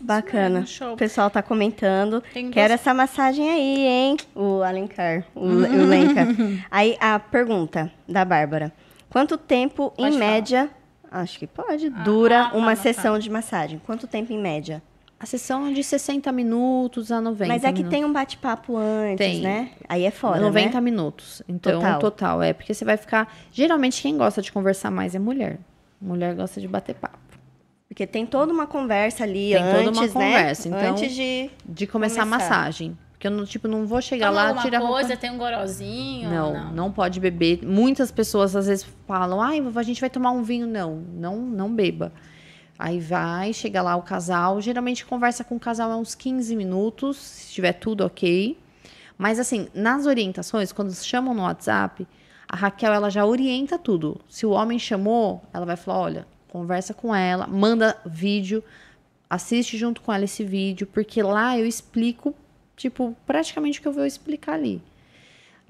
Bacana. O pessoal tá comentando. Tem Quero essa massagem aí, hein? O Alencar, o, o Lenca. aí a pergunta da Bárbara. Quanto tempo, pode em falar. média, acho que pode, ah, dura ah, uma tá, sessão tá. de massagem? Quanto tempo em média? A sessão é de 60 minutos a 90 Mas é que minutos. tem um bate-papo antes, tem. né? Aí é fora, 90 né? minutos. Então, total. total. É, porque você vai ficar... Geralmente, quem gosta de conversar mais é mulher. Mulher gosta de bater papo. Porque tem toda uma conversa ali tem antes, toda uma né? conversa. Então, antes de, de começar, começar, a massagem. Porque eu não, tipo, não vou chegar Toma lá, tirar coisa, roupa. tem um gorozinho. Não, não, não pode beber. Muitas pessoas às vezes falam, ai, a gente vai tomar um vinho. Não, não, não beba. Aí vai, chega lá o casal. Geralmente conversa com o casal há uns 15 minutos, se estiver tudo ok. Mas assim, nas orientações, quando chamam no WhatsApp, a Raquel ela já orienta tudo. Se o homem chamou, ela vai falar: olha, conversa com ela, manda vídeo, assiste junto com ela esse vídeo, porque lá eu explico, tipo, praticamente o que eu vou explicar ali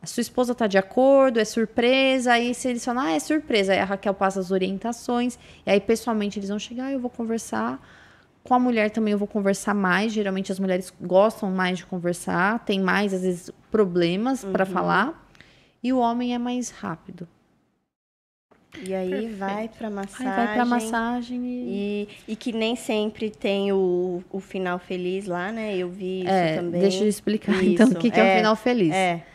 a sua esposa está de acordo, é surpresa, aí se eles falam, ah, é surpresa, aí a Raquel passa as orientações, e aí pessoalmente eles vão chegar, ah, eu vou conversar Com a mulher também eu vou conversar mais. Geralmente as mulheres gostam mais de conversar, tem mais, às vezes, problemas para falar. E o homem é mais rápido. E aí Perfeito. vai pra massagem. Aí vai pra massagem e. E, e que nem sempre tem o, o final feliz lá, né? Eu vi isso É, também. deixa eu explicar então Isso, o que, que é, o é, final feliz. É.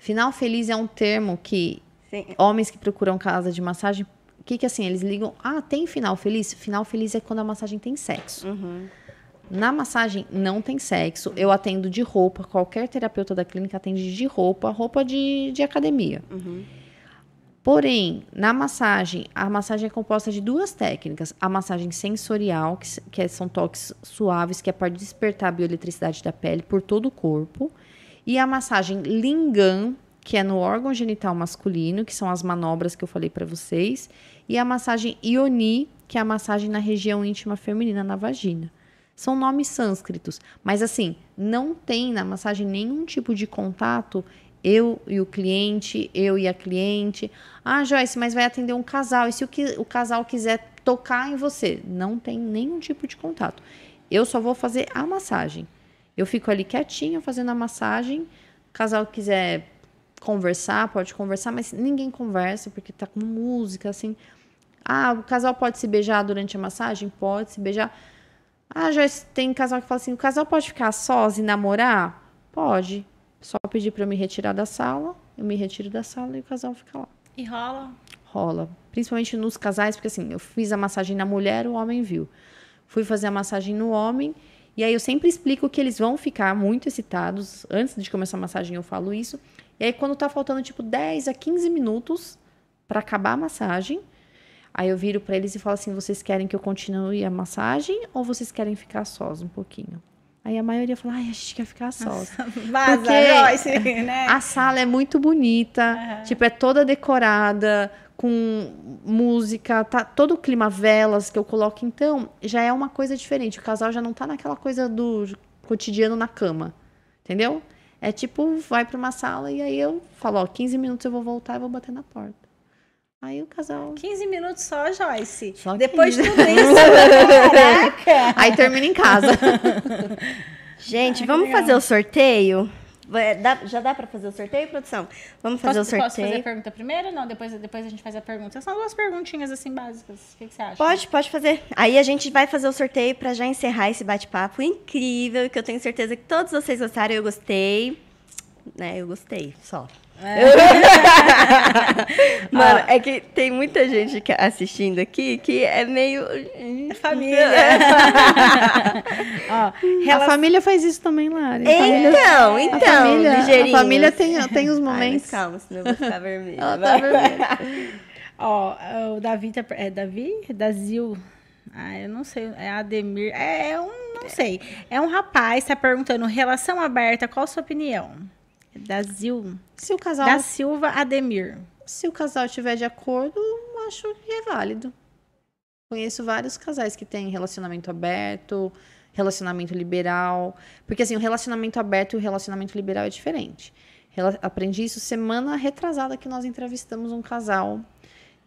Final feliz é um termo que Sim. homens que procuram casa de massagem, o que que assim, eles ligam, ah, tem final feliz? Final feliz é quando a massagem tem sexo. Uhum. Na massagem não tem sexo, eu atendo de roupa, qualquer terapeuta da clínica atende de roupa, roupa de, de academia. Uhum. Porém, na massagem, a massagem é composta de duas técnicas. A massagem sensorial, que, que são toques suaves, que é para despertar a bioeletricidade da pele por todo o corpo. E a massagem lingam, que é no órgão genital masculino, que são as manobras que eu falei para vocês. E a massagem ioni, que é a massagem na região íntima feminina, na vagina. São nomes sânscritos, mas assim, não tem na massagem nenhum tipo de contato eu e o cliente, eu e a cliente. Ah, Joyce, mas vai atender um casal. E se o, que, o casal quiser tocar em você? Não tem nenhum tipo de contato. Eu só vou fazer a massagem. Eu fico ali quietinha fazendo a massagem. O casal quiser conversar, pode conversar, mas ninguém conversa porque tá com música, assim. Ah, o casal pode se beijar durante a massagem? Pode se beijar. Ah, Joyce, tem casal que fala assim: o casal pode ficar sós e namorar? Pode. Só pedir para eu me retirar da sala, eu me retiro da sala e o casal fica lá. E rola. Rola. Principalmente nos casais, porque assim, eu fiz a massagem na mulher, o homem viu. Fui fazer a massagem no homem, e aí eu sempre explico que eles vão ficar muito excitados. Antes de começar a massagem, eu falo isso. E aí, quando tá faltando tipo 10 a 15 minutos para acabar a massagem, aí eu viro para eles e falo assim: vocês querem que eu continue a massagem ou vocês querem ficar sós um pouquinho? Aí a maioria fala: ai, a gente quer ficar sós. Vaza, Porque Joyce, né? A sala é muito bonita, Aham. tipo, é toda decorada, com música, tá todo o clima velas que eu coloco, então já é uma coisa diferente. O casal já não tá naquela coisa do cotidiano na cama, entendeu? É tipo, vai pra uma sala e aí eu falo, ó, 15 minutos eu vou voltar e vou bater na porta. Aí o casal. 15 minutos só, Joyce. Só Depois de 15. tudo isso. Caraca! Aí termina em casa. Gente, Ai, vamos legal. fazer o sorteio? Vai- dá- já dá pra fazer o sorteio, produção? Vamos fazer Posso, o posso fazer a sorteio. pergunta primeiro? Não, depois, depois a gente faz a pergunta. São duas perguntinhas assim básicas. O que, que você acha? Pode, pode fazer. Aí a gente vai fazer o sorteio pra já encerrar esse bate-papo incrível, que eu tenho certeza que todos vocês gostaram, eu gostei. Né, eu gostei, só. Mano, é que tem muita gente que- assistindo aqui que é meio. Família. Ó, A família faz isso também, Lari. A família- Então, a então, família, a família tem, tem os Ai, momentos. mas calma, senão eu vou ficar vermelha. Ela tá vermelha. Ó, o Davi tá. É Davi? Da Zil. Ah, eu não sei. É Ademir. É, é um. Não sei. É um rapaz, tá perguntando, relação aberta, qual a sua opinião? Da Zil. Se o casal Da Silva Ademir. Se o casal estiver de acordo, acho que é válido. Conheço vários casais que têm relacionamento aberto, relacionamento liberal. Porque, assim, o relacionamento aberto e o relacionamento liberal é diferente. Aprendi isso semana retrasada que nós entrevistamos um casal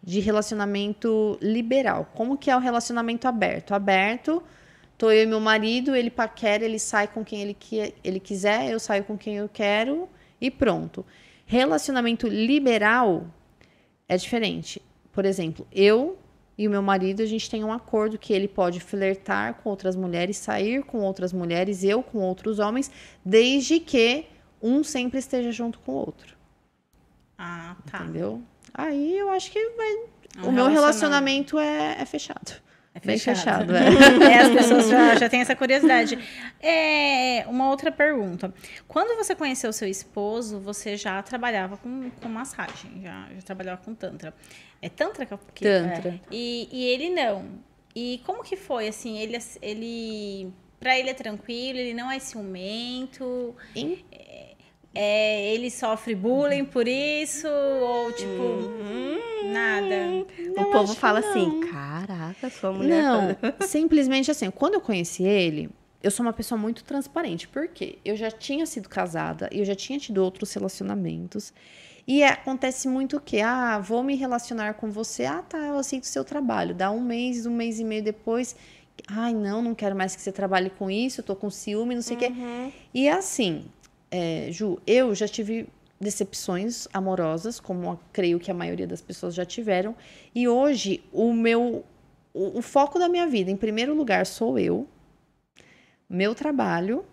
de relacionamento liberal. Como que é o relacionamento aberto? Aberto, tô eu e meu marido, ele paquera, ele sai com quem ele, que, ele quiser, eu saio com quem eu quero e pronto. Relacionamento liberal é diferente. Por exemplo, eu e o meu marido, a gente tem um acordo que ele pode flertar com outras mulheres, sair com outras mulheres, eu com outros homens, desde que um sempre esteja junto com o outro. Ah, tá. Entendeu? Aí eu acho que vai. Um o meu relacionamento. relacionamento é, é fechado. É Bem fechado. fechado, é. É, as pessoas já, já têm essa curiosidade. É, uma outra pergunta. Quando você conheceu seu esposo, você já trabalhava com, com massagem, já, já trabalhava com tantra. É tantra que, que Tantra. é. E, e ele não. E como que foi, assim, ele... ele Pra ele é tranquilo, ele não é ciumento, Em- é, ele sofre bullying por isso, ou tipo, nada. O povo fala assim: caraca, sua mulher. Não, simplesmente assim, quando eu conheci ele, eu sou uma pessoa muito transparente. Por quê? Eu já tinha sido casada, eu já tinha tido outros relacionamentos. E é- acontece muito o quê? Ah, vou me relacionar com você. Ah, tá, eu aceito o seu trabalho. Dá um mês, um mês e meio depois Ai, não, não quero mais que você trabalhe com isso, eu tô com ciúme, não sei o quê. E é assim, é, Ju, eu já tive decepções amorosas, como creio que a maioria das pessoas já tiveram. E hoje, o meu. O, o foco da minha vida, em primeiro lugar, sou eu, meu trabalho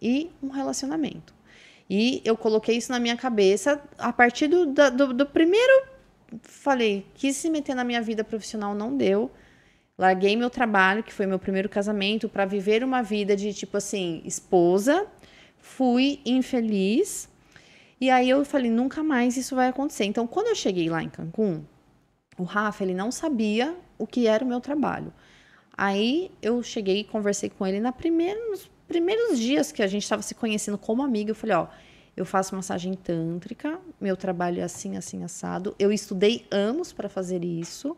e um relacionamento. E eu coloquei isso na minha cabeça a partir do, do, do primeiro. Falei, quis se meter na minha vida profissional, não deu. Larguei meu trabalho, que foi meu primeiro casamento, para viver uma vida de tipo assim, esposa. Fui infeliz. E aí eu falei, nunca mais isso vai acontecer. Então, quando eu cheguei lá em Cancún, o Rafa, ele não sabia o que era o meu trabalho. Aí eu cheguei e conversei com ele na primeira, nos primeiros dias que a gente estava se conhecendo como amiga. Eu falei, ó, eu faço massagem tântrica, meu trabalho é assim, assim, assado. Eu estudei anos para fazer isso.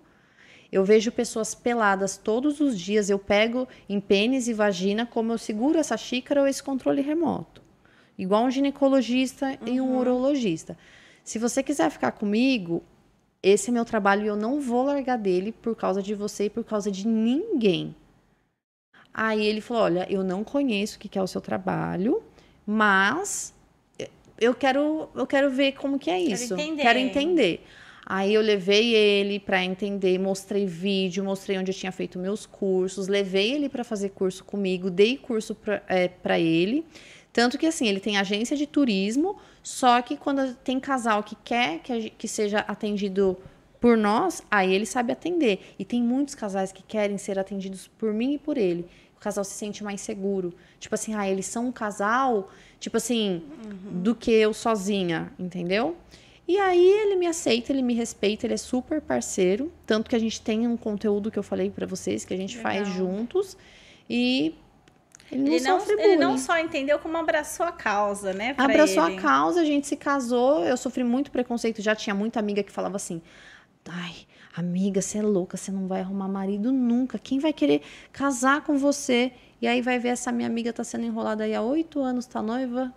Eu vejo pessoas peladas todos os dias. Eu pego em pênis e vagina como eu seguro essa xícara ou esse controle remoto. Igual um ginecologista e um urologista. Se você quiser ficar comigo, esse é meu trabalho e eu não vou largar dele por causa de você e por causa de ninguém. Aí ele falou: Olha, eu não conheço o que é o seu trabalho, mas eu quero, eu quero ver como que é isso. entender. Quero entender. Aí eu levei ele para entender, mostrei vídeo, mostrei onde eu tinha feito meus cursos, levei ele para fazer curso comigo, dei curso para ele. Tanto que assim, ele tem agência de turismo, só que quando tem casal que quer que, que seja atendido por nós, aí ele sabe atender. E tem muitos casais que querem ser atendidos por mim e por ele. O casal se sente mais seguro. Tipo assim, ah, eles são um casal, tipo assim, do que eu sozinha, entendeu? E aí ele me aceita, ele me respeita, ele é super parceiro. Tanto que a gente tem um conteúdo que eu falei pra vocês, que a gente faz Legal. juntos. E ele não Ele não, sofre ele não bullying. só entendeu, como abraçou a causa, né? Abraçou ele. a causa, a gente se casou. Eu sofri muito preconceito. Já tinha muita amiga que falava assim: ai, amiga, você é louca, você não vai arrumar marido nunca. Quem vai querer casar com você? E aí vai ver essa minha amiga tá sendo enrolada aí há oito anos, tá noiva.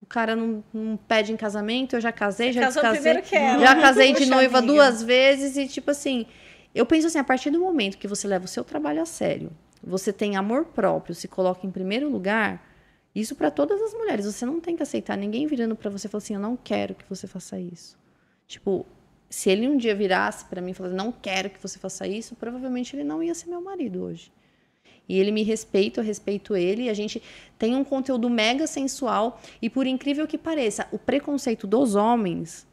O cara não, não pede em casamento, eu já casei, já Casou descasei. primeiro que ela. Já casei de noiva amiga. duas vezes e tipo assim, eu penso assim, a partir do momento que você leva o seu trabalho a sério, você tem amor próprio, se coloca em primeiro lugar, isso para todas as mulheres, você não tem que aceitar ninguém virando para você e falar assim, eu não quero que você faça isso. Tipo, se ele um dia virasse para mim e falasse, não quero que você faça isso, provavelmente ele não ia ser meu marido hoje. E ele me respeita, eu respeito ele, e a gente tem um conteúdo mega sensual, e por incrível que pareça, o preconceito dos homens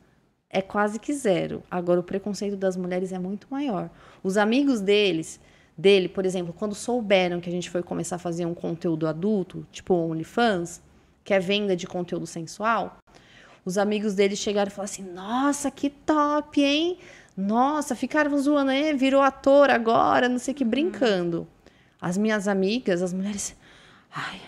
é quase que zero. Agora, o preconceito das mulheres é muito maior. Os amigos deles, dele, por exemplo, quando souberam que a gente foi começar a fazer um conteúdo adulto, tipo OnlyFans, que é venda de conteúdo sensual, os amigos dele chegaram e falaram assim: Nossa, que top, hein? Nossa, ficaram zoando aí, virou ator agora, não sei o que, brincando. As minhas amigas, as mulheres, ai,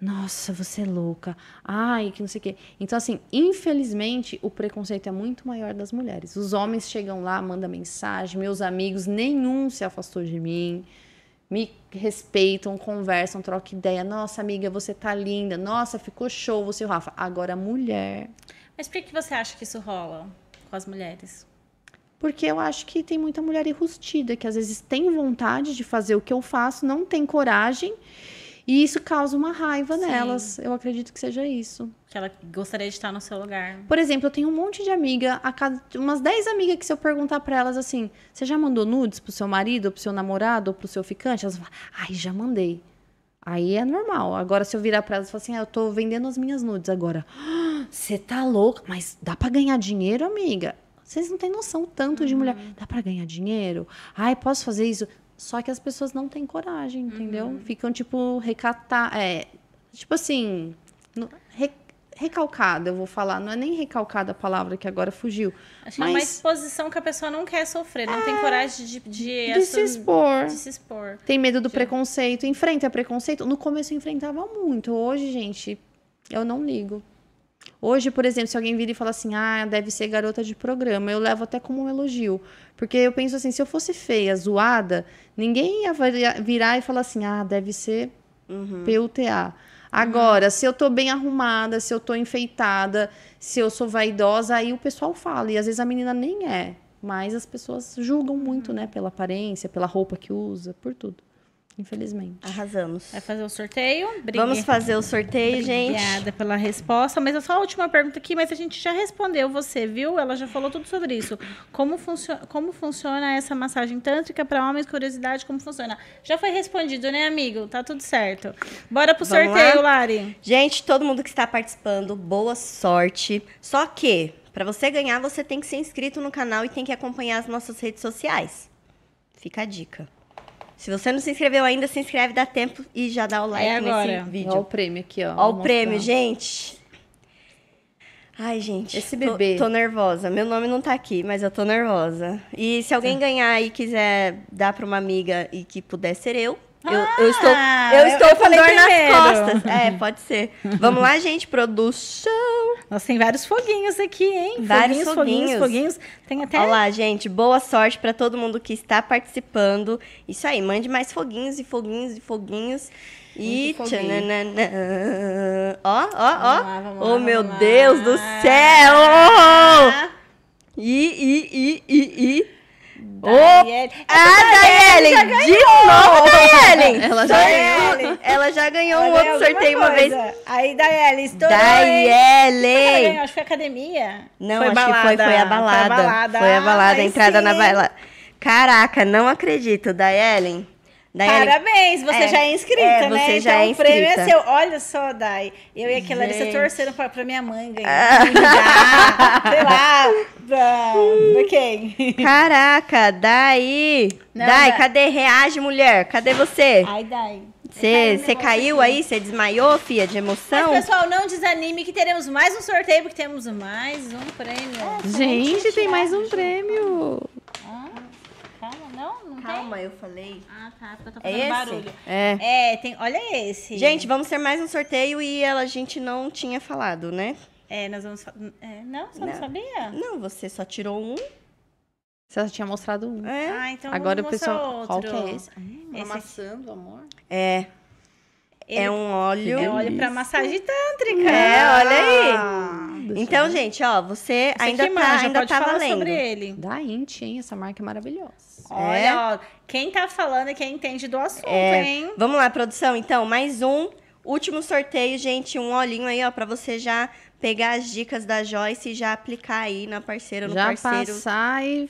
nossa, você é louca. Ai, que não sei o quê. Então, assim, infelizmente, o preconceito é muito maior das mulheres. Os homens chegam lá, mandam mensagem, meus amigos, nenhum se afastou de mim. Me respeitam, conversam, trocam ideia. Nossa, amiga, você tá linda. Nossa, ficou show você e o Rafa. Agora, mulher. Mas por que que você acha que isso rola com as mulheres? Porque eu acho que tem muita mulher enrustida, que às vezes tem vontade de fazer o que eu faço, não tem coragem. E isso causa uma raiva Sim. nelas. Eu acredito que seja isso. Que ela gostaria de estar no seu lugar. Por exemplo, eu tenho um monte de amiga, a cada, umas 10 amigas que se eu perguntar pra elas assim, você já mandou nudes pro seu marido, pro seu namorado, ou pro seu ficante? Elas vão falar, ai, já mandei. Aí é normal. Agora, se eu virar pra elas e falar assim, ah, eu tô vendendo as minhas nudes agora. "Ah, Você tá louca? Mas dá pra ganhar dinheiro, amiga? Vocês não têm noção tanto de mulher. Dá pra ganhar dinheiro? Ai, posso fazer isso? Só que as pessoas não têm coragem, entendeu? Ficam, tipo, recatar. É, tipo assim. no- re- recalcada, eu vou falar. Não é nem recalcada a palavra que agora fugiu. Acho que é uma Mas exposição que a pessoa não quer sofrer, não tem coragem de, de, de se expor. de se expor. Tem medo do preconceito. Enfrenta preconceito. No começo eu enfrentava muito. Hoje, gente, eu não ligo. Hoje, por exemplo, se alguém vira e fala assim, ah, deve ser garota de programa, eu levo até como um elogio. Porque eu penso assim, se eu fosse feia, zoada, ninguém ia virar e falar assim, ah, deve ser PUTA. Agora, se eu tô bem arrumada, se eu tô enfeitada, se eu sou vaidosa, aí o pessoal fala. E às vezes a menina nem é. Mas as pessoas julgam muito, né? Pela aparência, pela roupa que usa, por tudo. Infelizmente. Arrasamos. Vai fazer o sorteio? Brigue- Vamos fazer o sorteio, gente. Obrigada pela resposta. Mas é só a última pergunta aqui, mas a gente já respondeu você, viu? Ela já falou tudo sobre isso. Como, funcio como funciona essa massagem tântrica para homens? Curiosidade, como funciona? Já foi respondido, né, amigo? Tá tudo certo. Bora pro Vamos sorteio, lá? Lari. Gente, todo mundo que está participando, boa sorte. Só que, para você ganhar, você tem que ser inscrito no canal e tem que acompanhar as nossas redes sociais. Fica a dica. Se você não se inscreveu ainda, se inscreve, dá tempo e já dá o like É agora. nesse Olha o vídeo. prêmio aqui, ó. Ó Vou o prêmio, gente. Ai, gente. Esse tô- bebê. Tô, nervosa. Meu nome não tá aqui, mas eu tô nervosa. E se alguém ganhar e quiser dar pra uma amiga e que puder ser eu, eu, eu estou, Ah, eu eu- estou eu com dor nas primeiro. costas. É, pode ser. Vamos lá, gente. Produção. Nossa, tem vários foguinhos aqui, hein? Vários foguinhos, foguinhos, foguinhos. Tem até. Olá, gente. Boa sorte pra todo mundo que está participando. Isso aí, mande mais foguinhos e foguinhos e foguinhos. E tchananã. Ó, ó, ó. Oh, meu. Deus do céu! Ah, E, e, e, e, e. Daiele. Ah, Daielen! De novo, Daielen! Ela já Sorteio. Ela já ganhou um outro sorteio uma alguma vez. coisa. Aí, Daiele, estourou, ganhou, Acho que foi academia. Não, foi acho balada. que foi, foi a balada. Foi a balada. Foi a balada, a Aí entrada na sim. balada. Caraca, não acredito, Daielen. Daielen, Parabéns, você É, já é inscrita, é, né? você já então é o prêmio é inscrita. seu. Olha só, Dai. Eu e a Larissa Gente. torcendo pra, pra minha mãe ganhar. Enviar, sei lá, pra, pra quem? Caraca, Dai. Não, Dai, Dai. cadê? Reage, mulher. Cadê você? Ai, Dai. Você você caiu aí? Você desmaiou, filha, de Mas, emoção? pessoal, não desanime que teremos mais um sorteio, porque temos mais um prêmio. Gente, tem mais um prêmio. Calma, tem? Eu falei. Ah, tá, porque eu tô É fazendo esse? barulho. É. É, tem. Olha esse. Gente, vamos ter mais um sorteio e ela, a gente não tinha falado, né? É, nós vamos. É, não, você não, Não. sabia? Não, você só tirou um. Você já tinha mostrado um. É. Ah, então Agora o vamos mostrar pessoal. Qual que outro. é esse? Hum, Esse uma maçã do amor. É. Ele- É um óleo. É óleo pra massagem tântrica. É, olha aí. Deixa Então, gente, ó, você Você ainda que tá, manja, ainda pode tá falar valendo. sobre ele. Da Int, hein? Essa marca é maravilhosa. Olha, É? ó, quem tá falando é quem entende do assunto, É. hein? Vamos lá, produção. Então, mais um último sorteio, gente, um olhinho aí, ó, pra você já pegar as dicas da Joyce e já aplicar aí na parceira, no Já parceiro. passar e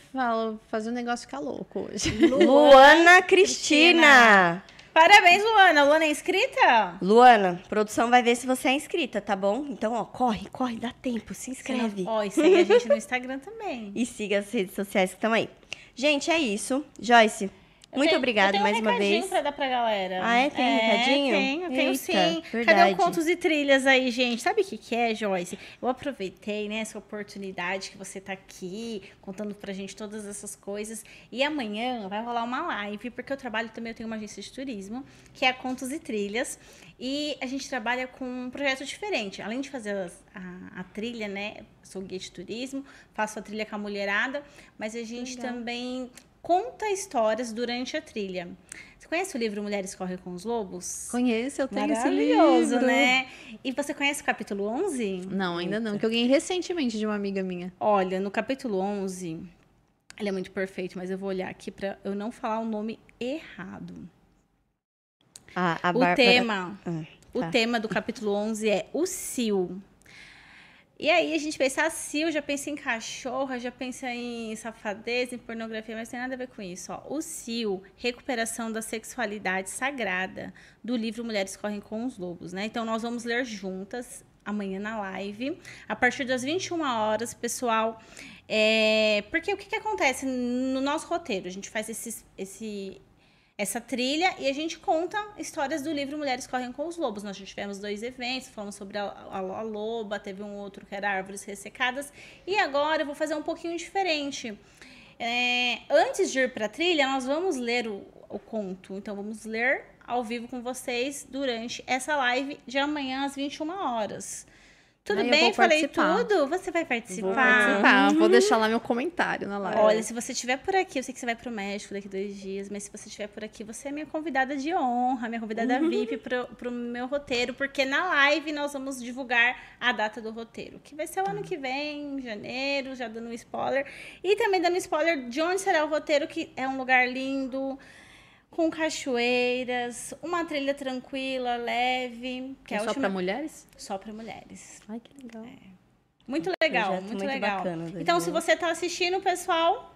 fazer o negócio ficar louco hoje. Luana Cristina. Parabéns, Luana. Luana é inscrita? Luana, produção vai ver se você é inscrita, tá bom? Então, ó, corre, corre, dá tempo, se inscreve. Ó, e segue a gente no Instagram também. E siga as redes sociais que estão aí. Gente, é isso. Joyce, muito tenho- obrigada mais um uma recadinho vez. pra dar pra galera. Ah, é? Tem recadinho? Tenho, tenho Eita, sim. Cadê verdade. o Contos e Trilhas aí, gente? Sabe o que, que é, Joyce? Eu aproveitei, né, essa oportunidade que você tá aqui, contando pra gente todas essas coisas. E amanhã vai rolar uma live, porque eu trabalho também, eu tenho uma agência de turismo, que é a Contos e Trilhas. E a gente trabalha com um projeto diferente. Além de fazer as- a, a trilha, né? Sou guia de turismo, faço a trilha com a mulherada, mas a gente também conta histórias durante a trilha. Você conhece o livro Mulheres Correm com os Lobos? Conheço, eu tenho esse livro. né? E você conhece o capítulo 11? Não, ainda não, que eu ganhei recentemente de uma amiga minha. Olha, no capítulo 11, ele é muito perfeito, mas eu vou olhar aqui para eu não falar o nome errado. Ah, a o Bárbara- tema, Ah, o tá. tema do capítulo 11 é o cio. E aí a gente pensa, ah, cio, já pensa em cachorra, já pensa em safadeza, em pornografia, mas tem nada a ver com isso. Ó. O cio, recuperação da sexualidade sagrada, do livro Mulheres Correm com os Lobos, né? Então nós vamos ler juntas amanhã na live, a partir das 21 horas, pessoal. É, porque o que, que acontece no nosso roteiro? A gente faz esse, esse, essa trilha e a gente conta histórias do livro Mulheres Correm com os Lobos. Nós já tivemos dois eventos, falamos sobre a, a, a loba, teve um outro que era Árvores Ressecadas. E agora eu vou fazer um pouquinho diferente. É, antes de ir para a trilha, nós vamos ler o, o conto. Então, vamos ler ao vivo com vocês durante essa live de amanhã às 21 horas. Tudo Aí eu bem? vou Falei participar. tudo? Você vai participar? Vou participar, vou deixar lá meu comentário na live. Olha, se você estiver por aqui, eu sei que você vai pro México daqui dois dias, mas se você estiver por aqui, você é minha convidada de honra, minha convidada VIP pro, pro meu roteiro, porque na live nós vamos divulgar a data do roteiro, que vai ser o ano que vem, em janeiro, já dando um spoiler. E também dando spoiler de onde será o roteiro, que é um lugar lindo, com cachoeiras, uma trilha tranquila, leve. Que é É só última... pra mulheres? Só pra mulheres. Ai, que legal. Muito legal, muito, muito legal. então, se você tá assistindo, pessoal,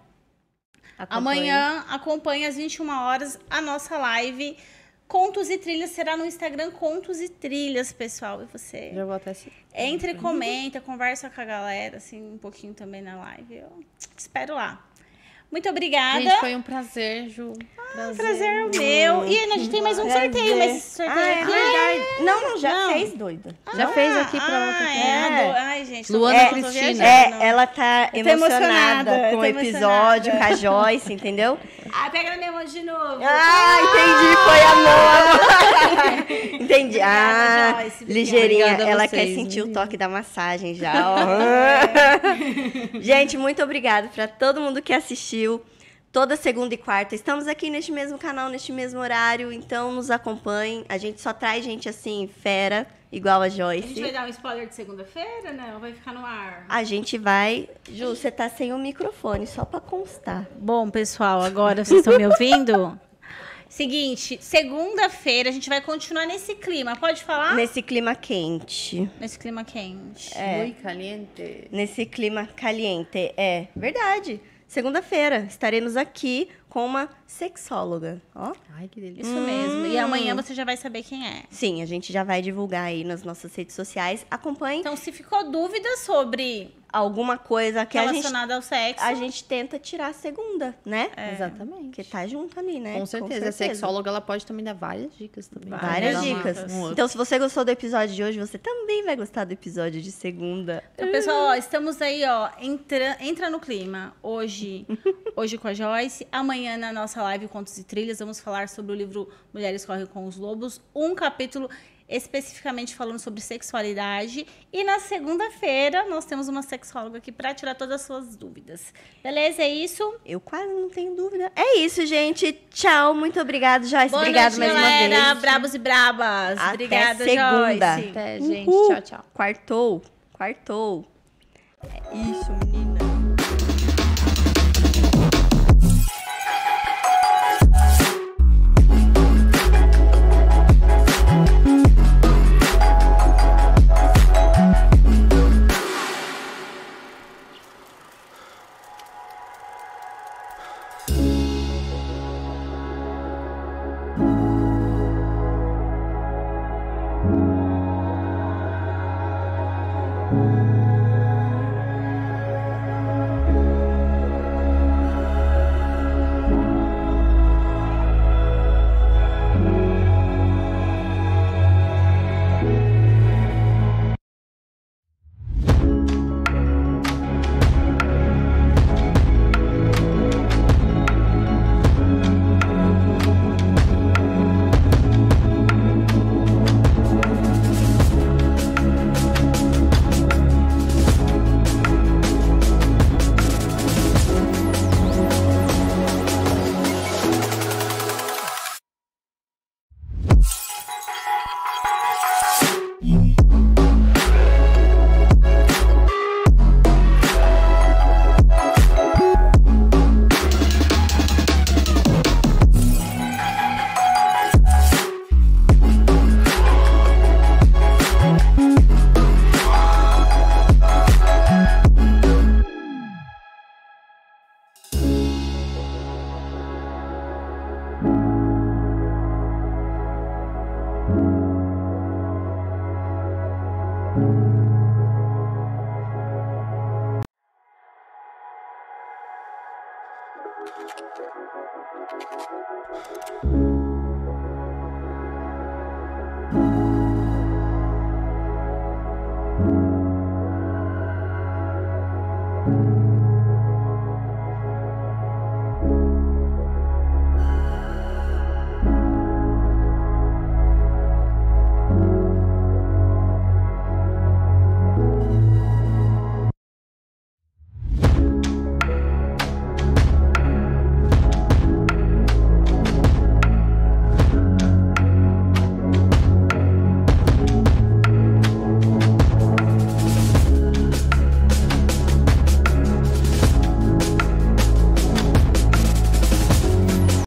Acompanhe. amanhã acompanhe às 21 horas a nossa live. Contos e Trilhas será no Instagram Contos e Trilhas, pessoal. E você Já vou até se... entre, comenta, conversa com a galera, assim, um pouquinho também na live. Eu te espero lá. Muito obrigada. Gente, foi um prazer, Ju. Prazer. Prazer é o meu. E a gente tem mais um sorteio, mas esse sorteio Ah, é aqui. verdade. Não, não, já Não. fez, doida. Já fez aqui pra ah, outra é, É. Ai, gente. Luana tô Cristina. É, ela tá emocionada, emocionada, com o episódio, com a Joyce, entendeu? Ah, pega na minha mão de novo. Ah, entendi, foi amor. entendi. Ah, Joyce, ligeirinha, ela vocês, quer sentir o toque da massagem já, ó. Gente, muito obrigada pra todo mundo que assistiu. Toda segunda e quarta. Estamos aqui neste mesmo canal, neste mesmo horário, então nos acompanhem. A gente só traz gente assim, fera, igual a A gente vai Joyce. dar um spoiler de segunda-feira, né? Ou vai ficar no ar? A gente vai. Ju, você tá sem o microfone, só pra constar. Bom, pessoal, agora vocês estão me ouvindo? Seguinte, segunda-feira a gente vai continuar nesse clima. Pode falar? Nesse clima quente. Nesse clima quente. Muito caliente. Nesse clima caliente. É verdade. Segunda-feira estaremos aqui com uma sexóloga. Ó. Ai, que delícia. Isso mesmo. E amanhã você já vai saber quem é. Sim, a gente já vai divulgar aí nas nossas redes sociais. Acompanhe Então, se ficou dúvida sobre alguma coisa que a gente, relacionada ao sexo, a gente tenta tirar a segunda, né? Exatamente. Porque tá junto ali, né? Com certeza. A sexóloga, ela pode também dar várias dicas também. Várias uma- dicas. um up. Então, se você gostou do episódio de hoje, você também vai gostar do episódio de segunda. Então, pessoal, ó, estamos aí, ó, entra, entra no clima. Hoje, hoje com a Joyce, amanhã na nossa live Contos e Trilhas, vamos falar sobre o livro Mulheres Correm com os Lobos, um capítulo especificamente falando sobre sexualidade. E na segunda-feira nós temos uma sexóloga aqui para tirar todas as suas dúvidas. Beleza? É isso? Eu quase não tenho dúvida. É isso, gente. Tchau. Muito obrigado, Joyce. Boa Obrigado noite, mais galera. uma vez. Brabos e brabas. Até Obrigada, segunda. Joyce. Até, gente. Uhul. Tchau, tchau. Quartou. Quartou. É isso, menina.